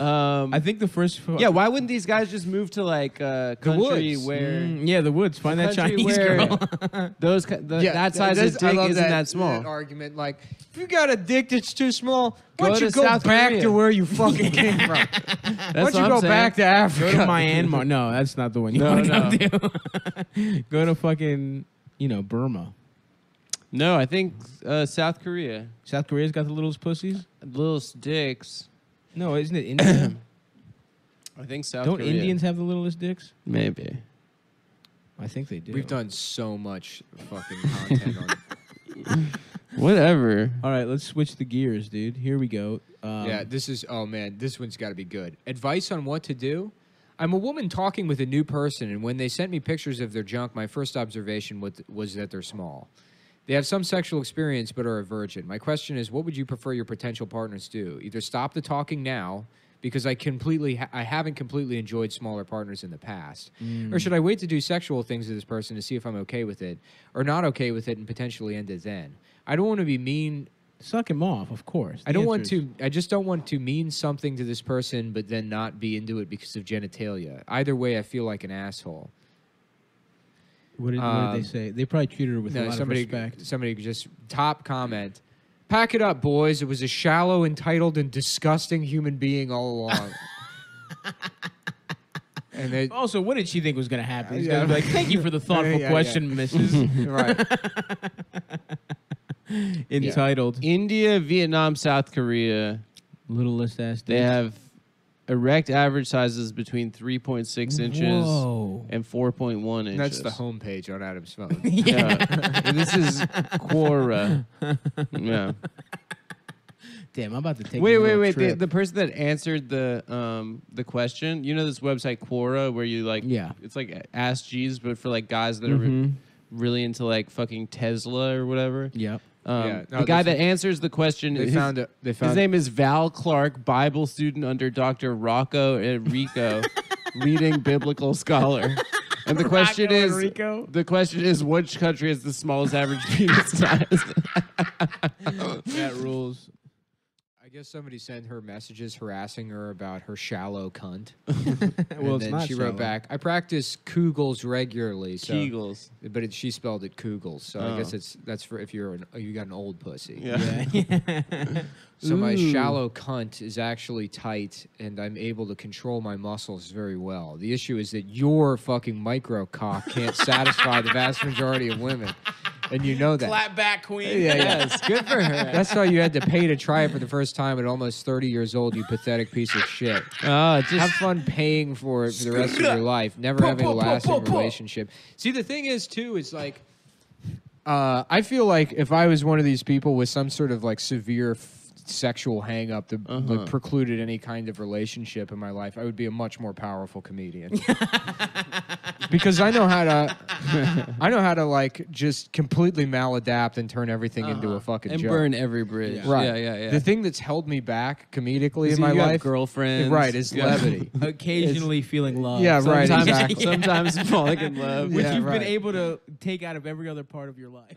Um, I think the first. fo- yeah, why wouldn't these guys just move to like a country woods. where Mm, yeah, the woods. Find that country Chinese where girl. those ki- the, Yeah, that size that's- of I dick love isn't that, that, small? that argument. Like, if you got a dick that's too small, Go why don't you to go South back Korea. to where you fucking came from? why don't what you I'm go saying. back to Africa? Go to Myanmar. No, that's not the one you No, want to no. go to. go to fucking, you know, Burma. No, I think uh, South Korea. South Korea's got the littlest pussies. Little dicks. No, isn't it India? I think South Don't Korea. Indians have the littlest dicks? Maybe. I think they do. We've done so much fucking content on. Whatever. All right, let's switch the gears, dude. Here we go. Um, yeah, this is. Oh man, this one's got to be good. Advice on what to do. I'm a woman talking with a new person, and when they sent me pictures of their junk, my first observation was, was that they're small. They have some sexual experience but are a virgin. My question is, what would you prefer your potential partners do? Either stop the talking now, because I completely, ha- I haven't completely enjoyed smaller partners in the past, mm. or should I wait to do sexual things to this person to see if I'm okay with it, or not okay with it, and potentially end it then? I don't want to be mean Suck him off, of course. I don't want is- to. I just don't want to mean something to this person, but then not be into it because of genitalia. Either way, I feel like an asshole. What did, what Um, did they say? They probably treated her with a No, lot somebody, of respect. somebody just top comment. Pack it up, boys. It was a shallow, entitled, and disgusting human being all along. and they, Also, what did she think was going to happen? These Yeah. guys like, thank you for the thoughtful Yeah, yeah. question, Mrs. right. Entitled. India, Vietnam, South Korea. Littlest ass They have erect average sizes between 3.6 inches Whoa. and 4.1 inches. That's the homepage on Adam's phone. Yeah. And this is Quora. Yeah. Damn, I'm about to take Wait, a wait, little wait. The, trip. the person that answered the um the question, you know this website Quora where you like Yeah. it's like Ask Jeeves but for like guys that are re- really into like fucking Tesla or whatever. Yep. Um, Yeah, no, the guy that answers the question They his, found it. They found his name is Val Clark, Bible student under Dr. Rocco Errico, leading biblical scholar. And the question Rocco is Errico? the question is which country has the smallest average penis size? that rules. I guess somebody sent her messages harassing her about her shallow cunt. well, and it's then not she wrote back, I practice Kugels regularly. So, Kegels. But it, she spelled it Kugels. So I oh. guess Oh. it's that's for if you're an, oh, you got an old pussy. Yeah. Yeah. So my Ooh. shallow cunt is actually tight, and I'm able to control my muscles very well. The issue is that your fucking micro cock can't satisfy the vast majority of women, and you know that. Clap back, queen. Yeah, yeah. Yes, good for her. That's why you had to pay to try it for the first time at almost 30 years old, you pathetic piece of shit. Oh, just Have fun paying for it for the rest of your life, never having a lasting relationship. See, the thing is, too, is like, uh, I feel like if I was one of these people with some sort of like severe f- sexual hang up that Uh-huh. like, precluded any kind of relationship in my life, I would be a much more powerful comedian. because I know how to, I know how to like just completely maladapt and turn everything into a fucking and joke. burn every bridge. Right. Yeah, yeah, yeah. The thing that's held me back comedically Is in my you got life, girlfriends. right, is Yeah. levity. Occasionally feeling love. Yeah, right, Sometimes, exactly. sometimes falling in love. Which Yeah, you've right. been able to take out of every other part of your life.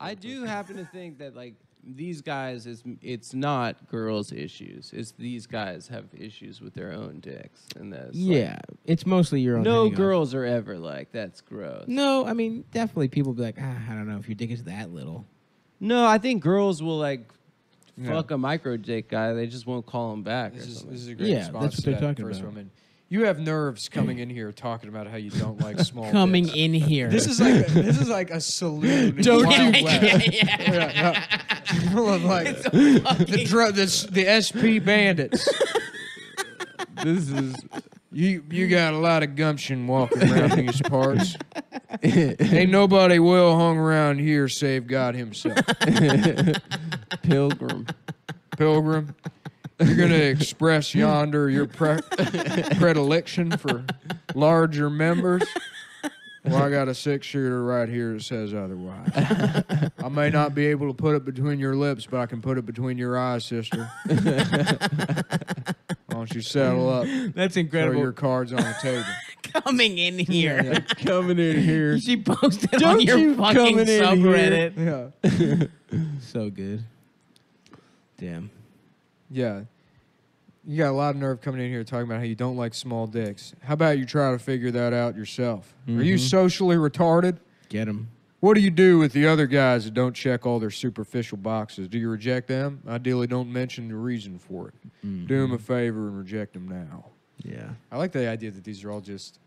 I do happen to think that like these guys is it's not girls' issues. It's these guys have issues with their own dicks, and that's like, Yeah, it's mostly your own. no hang-up. girls are ever like that's gross. No, I mean definitely people be like, ah, I don't know if your dick is that little. No, I think girls will like Yeah. fuck a micro dick guy. They just won't call him back. This or is, this is a great Yeah, response that's what to they're that talking first about. woman. You have nerves coming in here talking about how you don't like small. Coming dicks. in here. This is like a, this is like a saloon. Don't Wild you- West. yeah, Yeah, yeah. Full of like the drug, the, the SP bandits. this is You you got a lot of gumption walking around these parts. Ain't nobody well hung around here save God Himself. pilgrim. Pilgrim, you're gonna express yonder your pre- predilection for larger members. Well, I got a six shooter right here that says otherwise. I may not be able to put it between your lips, but I can put it between your eyes, sister. Why don't you settle up? That's Throw incredible. your cards on the table. Coming in here. Coming in here. She posted on Don't your you fucking coming in here. subreddit. Yeah. So good. Damn. Yeah. You got a lot of nerve coming in here talking about how you don't like small dicks. How about you try to figure that out yourself? Are you Mhm. socially retarded? Get him. What do you do with the other guys that don't check all their superficial boxes? Do you reject them? Ideally, don't mention the reason for it. Do them a favor and reject them now. Yeah. I like the idea that these are all just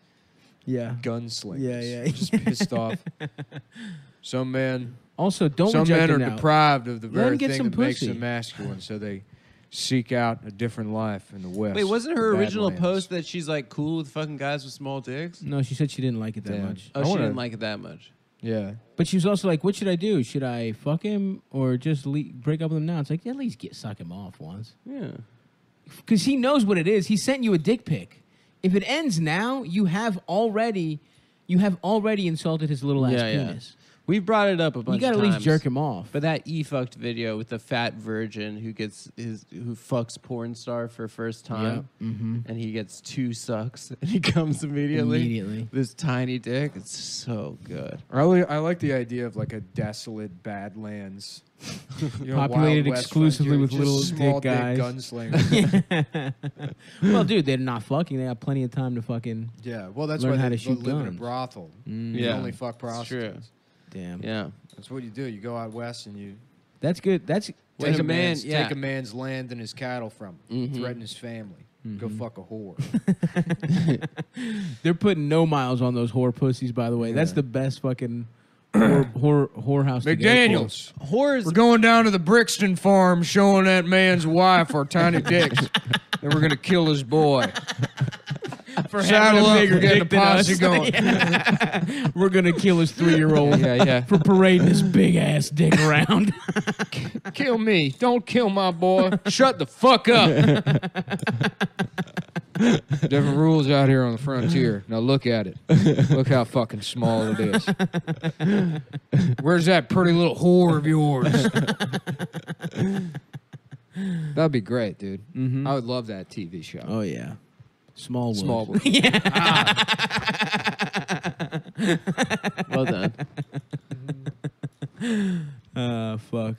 Yeah. gunslingers. Yeah, yeah. Just pissed off. Some men, Also, don't some reject men are deprived of the Let very get thing that makes pussy. them masculine, so they seek out a different life in the West. Wait, wasn't her original Badlands. post that she's like cool with fucking guys with small dicks? No, she said she didn't like it that Damn. much. Oh, I she wanna- didn't like it that much. Yeah. But she was also like, "What should I do? Should I fuck him or just le- break up with him now?" It's like at least get suck him off once, Yeah. because he knows what it is. He sent you a dick pic. If it ends now, you have already, you have already insulted his little ass Yeah, yeah. penis. We've brought it up a bunch You got to at least jerk him off. But that e fucked video with the fat virgin who gets his who fucks porn star for first time, mm-hmm. and he gets two sucks and he comes immediately. Immediately. This tiny dick, it's so good. I, li- I like the idea of like a desolate Badlands. You Populated exclusively with little small dick guys. gunslingers. well, dude, they're not fucking. They have plenty of time to fucking. yeah, well, that's Learn why how they to shoot live in a brothel. Mm, You Yeah. only fuck It's true. prostitutes. Damn. Yeah. That's what you do. You go out west and you That's good. That's When take a a, man- man's, yeah. take a man's land and his cattle from him. Mhm. Threaten his family. Go Mhm. fuck a whore. They're putting no miles on those whore pussies, by the way. That's the best fucking whore, whore, whorehouse. to go McDaniels. Whores. We're going down to the Brixton farm showing that man's wife our tiny dicks. and we're going to kill his boy. For Saddle having a up, bigger we're dick than us. going. Yeah. We're gonna kill his three-year-old yeah, yeah. for parading his big ass dick around. kill me. Don't kill my boy. Shut the fuck up. Different rules out here on the frontier. Now look at it. Look how fucking small it is. Where's that pretty little whore of yours? That'd be great, dude. Mhm. I would love that TV show. Oh yeah, Smallwood. Smallwood. well done. Uh, fuck.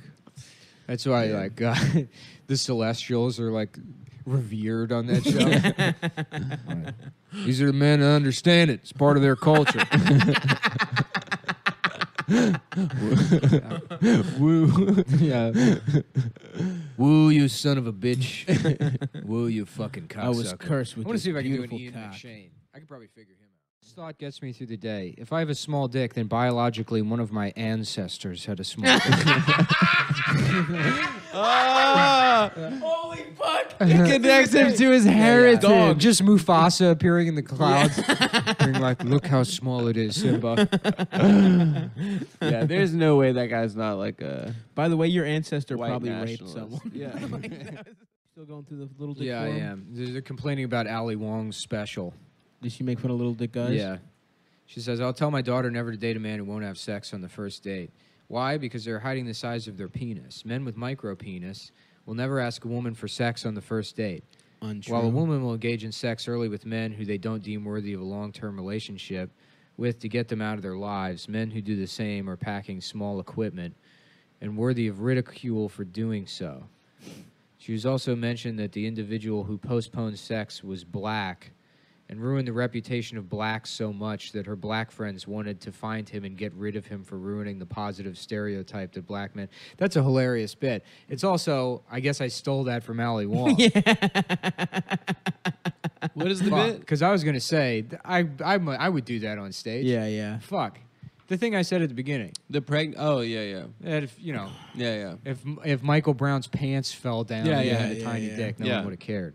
That's why, like, uh, the Celestials are like revered on that show. Right. These are the men that understand it. It's part of their culture. Woo. yeah. Woo, you son of a bitch. Woo, you fucking cocksucker. I was cursed with I want to this see if I can do an beautiful Ian cock. McShane. I could probably figure him out. This thought gets me through the day. If I have a small dick, then biologically one of my ancestors had a small dick. Ah! Holy fuck! It connects him to his heritage. Dog. Just Mufasa appearing in the clouds. being like, look how small it is, Simba. Yeah, there's no way that guy's not like a By the way, your ancestor white probably raped nationalist. someone. Yeah. Still going through the little dick Yeah, I forum? am. They're they're complaining about Ali Wong's special. Did she make fun of little dick guys? Yeah. She says, I'll tell my daughter never to date a man who won't have sex on the first date. Why? Because they're hiding the size of their penis. Men with micro penis will never ask a woman for sex on the first date. Untrue. While a woman will engage in sex early with men who they don't deem worthy of a long term relationship with to get them out of their lives, men who do the same are packing small equipment and worthy of ridicule for doing so. She was also mentioned that the individual who postponed sex was black and ruined the reputation of blacks so much that her black friends wanted to find him and get rid of him for ruining the positive stereotype that black men. That's a hilarious bit. It's also, I guess I stole that from Ali Wong. yeah. what is the bit? Because I was going to say, I, I, I would do that on stage. Yeah, yeah. Fuck. The thing I said at the beginning. The preg. Oh yeah, yeah, That if, you know, yeah, yeah. if if Michael Brown's pants fell down Yeah, and he yeah, had a yeah, tiny yeah. dick, no Yeah. one would have cared.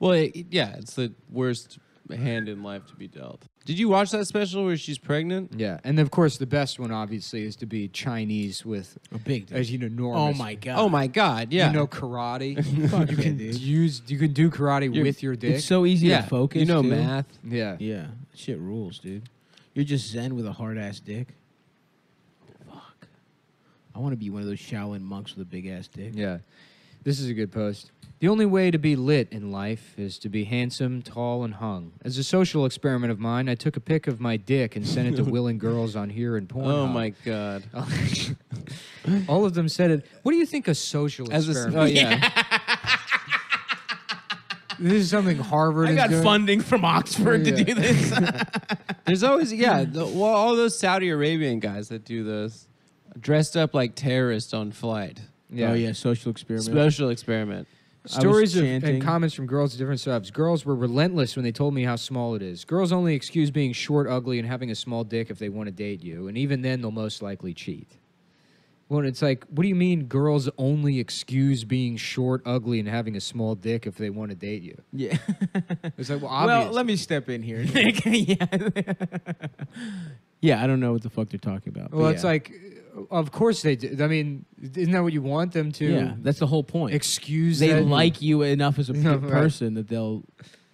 Well, it, it- yeah, it's the worst hand in life to be dealt. Did you watch that special where she's pregnant? Yeah, and of course the best one obviously is to be Chinese with, A big dick. as you know, Oh my god. Oh my god, yeah. You know karate. You can use. You can do karate You're- with your dick. It's so easy yeah. to focus. You know too. math. yeah. Yeah, shit rules, dude. You're just zen with a hard ass dick. Fuck. I want to be one of those Shaolin monks with a big ass dick. Yeah. This is a good post. The only way to be lit in life is to be handsome, tall, and hung. As a social experiment of mine, I took a pic of my dick and sent it to willing girls on here and Pornhub. Oh my god. All of them said it. What do you think a social As a, experiment? oh yeah. this is something Harvard I is got doing. funding from Oxford Yeah. to do this. There's always yeah, the, well, all those Saudi Arabian guys that do this, dressed up like terrorists on flight. Yeah. Oh yeah, social experiment. Social experiment. Stories of, chanting. and comments from girls of different subs. Girls were relentless when they told me how small it is. Girls only excuse being short, ugly, and having a small dick if they want to date you, and even then, they'll most likely cheat. Well, it's like, what do you mean girls only excuse being short, ugly, and having a small dick if they want to date you? yeah. It's like, well, obvious. Well, let me step in here. Nick. yeah. yeah, I don't know what the fuck they're talking about. but Well, it's yeah. like, of course they do. I mean, isn't that what you want them to yeah, that's the whole point. excuse? Me. They that? like you enough as a No, p- right. person that they'll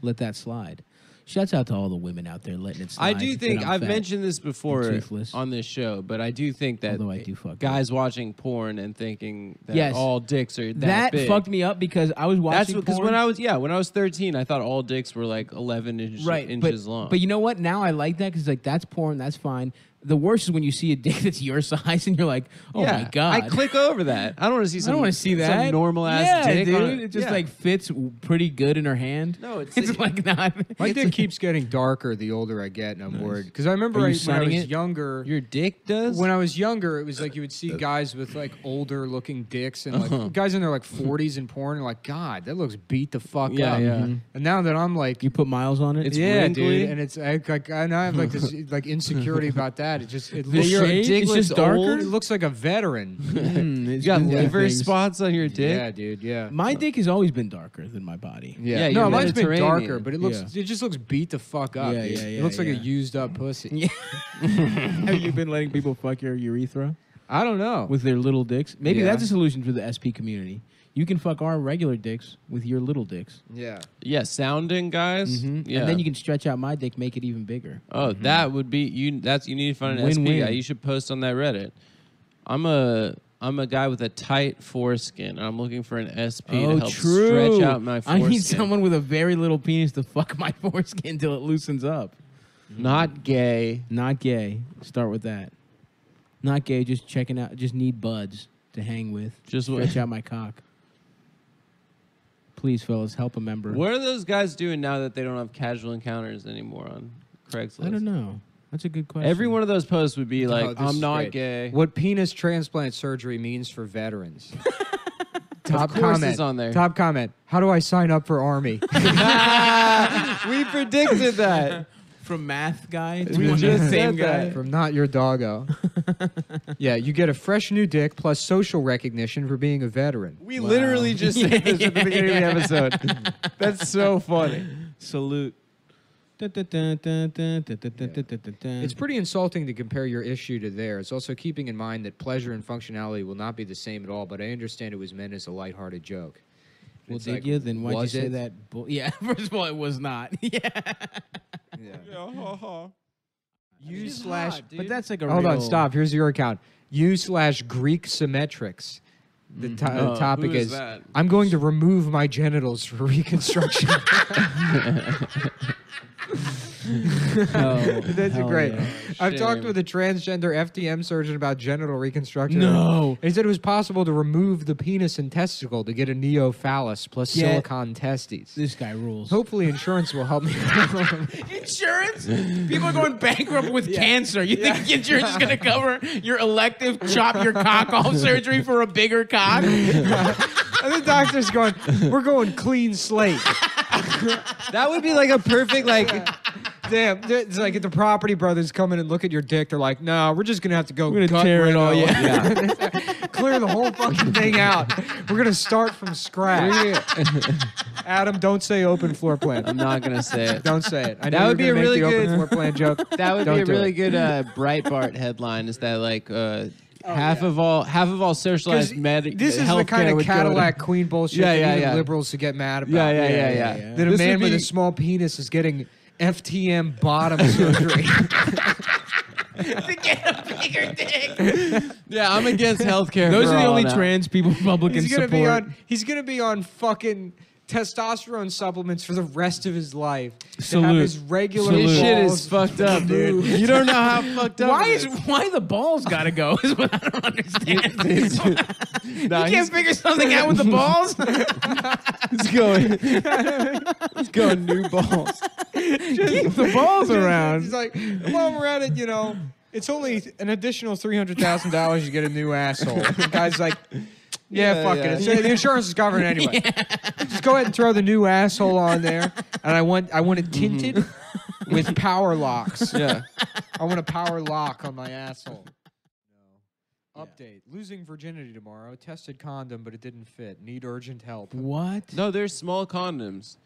let that slide. Shouts out to all the women out there letting it slide. I do think I'm I've fat. mentioned this before on this show, but I do think that Although I do fuck guys watching porn and thinking that Yes. all dicks are that, that big. fucked me up because I was watching. That's because when I was yeah when I was 13, I thought all dicks were like 11 inch, right, inches but, long. But you know what? Now I like that because like that's porn. That's fine. The worst is when you see a dick that's your size and you're like, oh yeah, my god. I click over that. I don't want to see I some. don't want to see that normal ass yeah, dick. dude. on it just yeah. like fits pretty good in her hand. no, it's, It's like not. My it's dick keeps getting darker the older I get, and I'm Nice. worried. Because I remember I, when I was it? younger. your dick does. When I was younger, it was like you would see guys with like older looking dicks and like uh-huh. guys in their like 40s in porn. And like, God, that looks beat the fuck Yeah, up. yeah. And now that I'm like, You put miles on it. It's yeah, wrinkly. dude, and it's I, like I now have like this like insecurity about that. It just it The looks, shade? it It's looks just darker. old. looks like a veteran. Mm, it's you got been liver things. spots on your dick. Yeah, dude. Yeah. My dick has always been darker than my body. Yeah, Yeah, no, you're mine's been darker, but it looks Yeah. it just looks beat the fuck up. Yeah, dude. yeah, it yeah, looks like a used up pussy. Yeah. Have you been letting people fuck your urethra I don't know. with their little dicks? Maybe Yeah. that's a solution for the SP community. You can fuck our regular dicks with your little dicks. yeah. Yeah, sounding guys. Mhm. Yeah. And then you can stretch out my dick, make it even bigger. Oh, that would be you. That's you need to find an SP Win-win. guy. You should post on that Reddit. I'm a I'm a guy with a tight foreskin. and I'm looking for an SP to oh, help true. stretch out my foreskin. I need someone with a very little penis to fuck my foreskin till it loosens up. not gay. Not gay. Start with that. Not gay. Just checking out. Just need buds to hang with. Just what? Stretch out my cock. Please, fellas, help a member. What are those guys doing now that they don't have casual encounters anymore on Craigslist? I don't know. That's a good question. Every one of those posts would be like, this "I'm is not great. gay." What penis transplant surgery means for veterans. Top course comment. it's on there. Top comment. How do I sign up for army? we predicted that. From math guy. We just the same said guy. that. From not your doggo. yeah, you get a fresh new dick plus social recognition for being a veteran. We Wow. literally just said this at the beginning of the episode. That's so funny. Salute. It's pretty insulting to compare your issue to theirs. Also, keeping in mind that pleasure and functionality will not be the same at all, but I understand it was meant as a lighthearted joke. Well, It's did like, you? Then why'd you was say it? that? Bull- yeah. First of all, it was not. yeah. Yeah. You She's slash. hot. But that's like a Hold on, stop. Here's your account. You slash Greek symmetrics. The to- Oh, uh, topic who is is? I'm going to remove my genitals for reconstruction. Oh, That's hell great. yeah. I've talked Shame. with a transgender FTM surgeon about genital reconstruction. No. And he said it was possible to remove the penis and testicle to get a neophallus plus Yeah. silicon testes. This guy rules. Hopefully, insurance will help me. Insurance? People are going bankrupt with cancer. You think insurance is going to cover your elective chop your cock off surgery for a bigger cock? and the doctor's going, "We're going clean slate." That would be like a perfect like. Damn, it's like if the property brothers come in and look at your dick, they're like, "No, we're just gonna have to go We're gonna gut tear it all, reno. yeah. clear the whole fucking thing out. We're gonna start from scratch." Adam, don't say open floor plan. I'm not gonna say it. Don't say it. I That know would you're be a gonna really make the good- open floor plan joke. That would Don't be a do really it. good uh, Breitbart headline. Is that like uh, half of all half of all socialized med- This is the healthcare kind of would go to- Cadillac Queen bullshit Yeah, that yeah, even yeah. liberals to get mad about. Yeah, yeah, yeah, yeah. yeah, yeah. That a This man would with a be- small penis is getting FTM bottom surgery. to get a bigger dick. Yeah, I'm against healthcare. Those for are the all only now. trans people Republicans he's gonna support. be on. He's gonna be on fucking testosterone supplements for the rest of his life. To have his regular Salute. This shit is fucked up, dude. You don't know how fucked up. Why it is why the balls gotta go? Is what I don't understand. Nah, you can't figure something out with the balls. it's going. It's going new balls. Just, Keep the balls around. He's like, while we're at it, you know, it's only an additional three hundred thousand dollars. You get a new asshole. The guy's like, yeah, Yeah, fuck yeah. it. It's- The insurance is covered anyway. Just go ahead and throw the new asshole on there. And I want, I want it mm-hmm. tinted with power locks. Yeah. I want a power lock on my asshole. Update: Losing virginity tomorrow. Tested condom, but it didn't fit. Need urgent help. What? No, they're small condoms.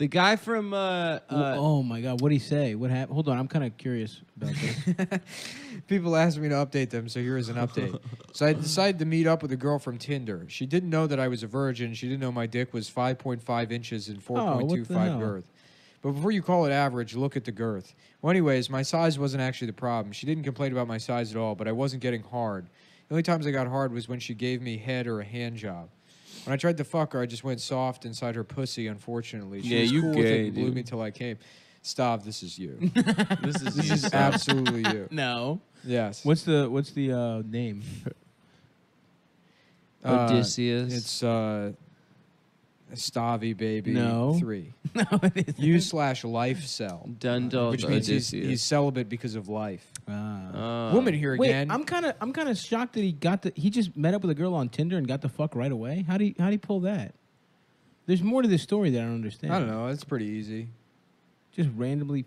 The guy from uh, uh oh my god! What did he say? What happened? Hold on, I'm kind of curious about this. People asked me to update them, so here is an update. so I decided to meet up with a girl from Tinder. She didn't know that I was a virgin. She didn't know my dick was 5.5 inches and Oh, what the 4.25 hell? girth. But before you call it average, look at the girth. Well, anyways, my size wasn't actually the problem. She didn't complain about my size at all, but I wasn't getting hard. The only times I got hard was when she gave me head or a hand job. When I tried to fuck her, I just went soft inside her pussy. Unfortunately, she Yeah, was you cool with gay, it and blew me till I came. Stop. This is you. this is this you, is absolutely you. no. Yes. What's the What's the uh, name? Uh, Odysseus. It's uh, Stavi baby. No. three. no, it isn't. U slash life cell, Dundalk which means he's, Odysseus. he's celibate because of life. Ah. Oh. Woman here Wait, again. I'm kind of I'm kind of shocked that he got the he just met up with a girl on Tinder and got the fuck right away. How do you, how do you pull that? There's more to this story that I don't understand. I don't know. It's pretty easy. Just randomly,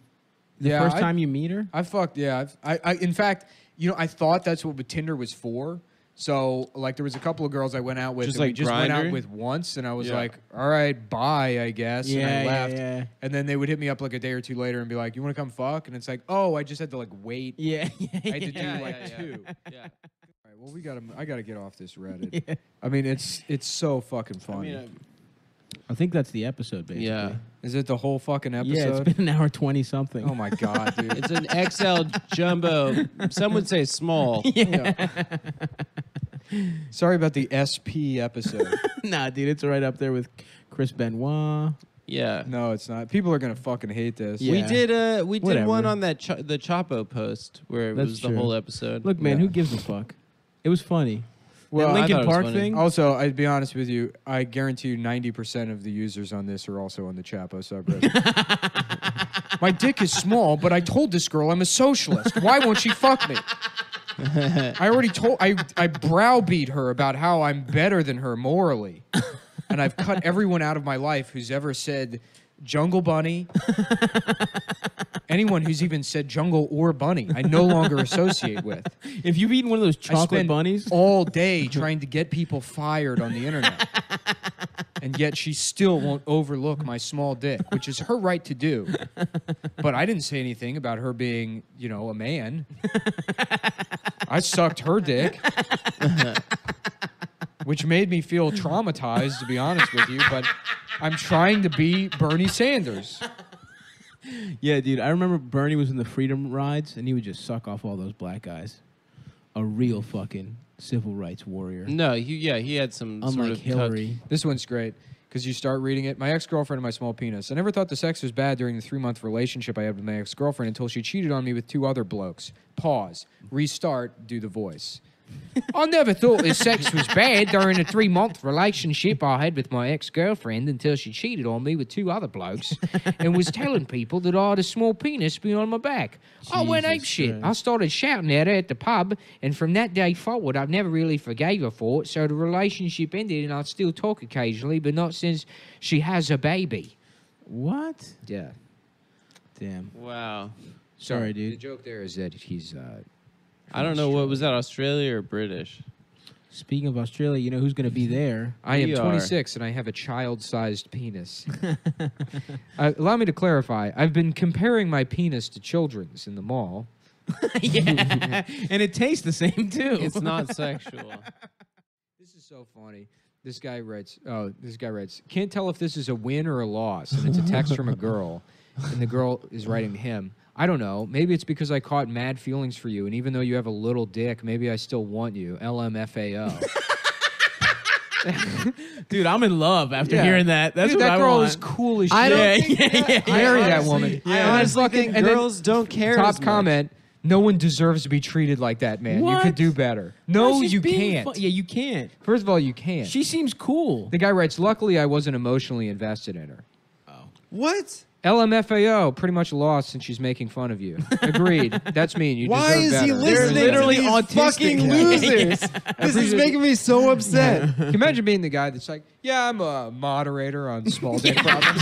the Yeah, first I- time you meet her. I fucked. Yeah. I've, I. I. In fact, you know, I thought that's what Tinder was for. So, like, there was a couple of girls I went out with. Just and we like just went out with once, and I was Yeah. like, "All right, bye, I guess." and I Yeah, yeah, left. yeah. And then they would hit me up like a day or two later and be like, "You want to come fuck?" And it's like, "Oh, I just had to like wait. Yeah, yeah, I had to do Yeah, like yeah, yeah. two. Yeah. All right, well, we got to. I got to get off this Reddit. yeah. I mean, it's it's so fucking I funny. mean, uh, I think that's the episode, basically. yeah. Is it the whole fucking episode? Yeah, it's been an hour twenty something. oh my god, dude. It's an XL jumbo. Some would say small. Yeah. Sorry about the SP episode. nah, dude, it's right up there with Chris Benoit. Yeah. no, it's not. People are gonna fucking hate this. Yeah. We did uh we did Whatever. one on that Ch- the Chapo post where it That's was true. the whole episode. Look, man, Yeah. who gives a fuck? It was funny. Well, that I Linkin thought it was Park thing. Also, I'd be honest with you. I guarantee you, ninety percent of the users on this are also on the Chapo subreddit. My dick is small, but I told this girl I'm a socialist. Why won't she fuck me? I already told. I I browbeat her about how I'm better than her morally, and I've cut everyone out of my life who's ever said Jungle Bunny. Anyone who's even said jungle or bunny, I no longer associate with. If you've eaten one of those I chocolate spend bunnies, all day trying to get people fired on the internet. and yet she still won't overlook my small dick, which is her right to do. But I didn't say anything about her being, you know, a man. I sucked her dick. which made me feel traumatized, to be honest with you, but I'm trying to be Bernie Sanders. yeah, dude. I remember Bernie was in the Freedom Rides, and he would just suck off all those black guys. A real fucking civil rights warrior, No, he yeah, he had some sort unlike of Hillary. This one's great because you start reading it. My ex girlfriend and my small penis. I never thought the sex was bad during the three month relationship I had with my ex girlfriend until she cheated on me with two other blokes. Pause. Restart. Do the voice. I never thought the sex was bad during the three month relationship I had with my ex girlfriend until she cheated on me with two other blokes and was telling people that I had a small penis behind my back. I went Jesus ape shit. Christ. I started shouting at her at the pub, and from that day forward, I've never really forgave her for it. So the relationship ended, and I still talk occasionally, but not since she has a baby. What? Yeah. Damn. Wow. Sorry, dude. The joke there is that he's. Uh, I don't know what was that Australia or British. Speaking of Australia, you know who's going to be there? I am We are. 26 and I have a child-sized penis. uh, allow me to clarify. I've been comparing my penis to children's in the mall. yeah, and it tastes the same too. It's not sexual. This is so funny. This guy writes, oh, this guy writes, can't tell if this is a win or a loss. And it's a text from a girl. And the girl is writing to him. I don't know. Maybe it's because I caught mad feelings for you. And even though you have a little dick, maybe I still want you. LMFAO. Dude, I'm in love after Yeah. hearing that. That's Dude, what that I girl want. is cool as shit. I don't Yeah, think yeah, that- yeah, I Marry that woman. I Yeah. And honestly fucking- think and then girls don't care. Top as much. comment. No one deserves to be treated like that, man. You What? could do better. No, she's you being can't. fu- yeah, you can't. First of all, you can't. She seems cool. the guy writes, "Luckily, I wasn't emotionally invested in her." Oh. What? LMFAO pretty much lost since she's making fun of you. Agreed. That's mean. You Why deserve is he better. listening They're literally to these autistic. fucking Yeah. losers? This is making me so upset. Can you imagine being the guy that's like, yeah, I'm a moderator on small dick problems.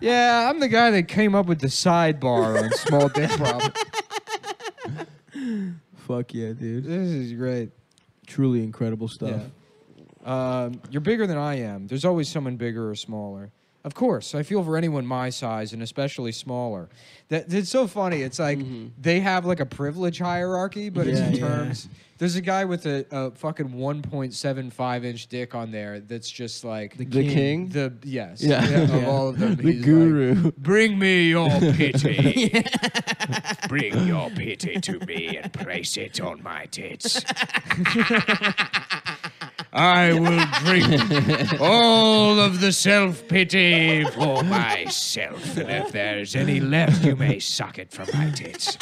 yeah, I'm the guy that came up with the sidebar on small dick problems. Fuck yeah, dude. This is great. Truly incredible stuff. Yeah. Um, you're bigger than I am. There's always someone bigger or smaller. Of course, I feel for anyone my size and especially smaller. That it's so funny. It's like they have like a privilege hierarchy, but it's Yeah, in yeah. terms. There's a guy with a, a fucking 1.75 inch dick on there that's just like The king? The yes, Yeah. of Yeah. all of them. The he's like, guru. Bring me your pity. Bring your pity to me and place it on my tits. I will drink all of the self pity for myself, and if there's any left, you may suck it from my tits.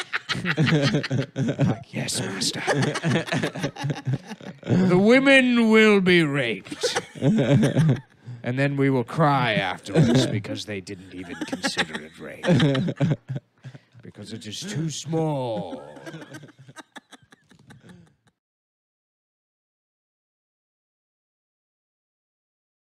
yes, master. the women will be raped. And then we will cry afterwards because they didn't even consider it rape. because it is too small.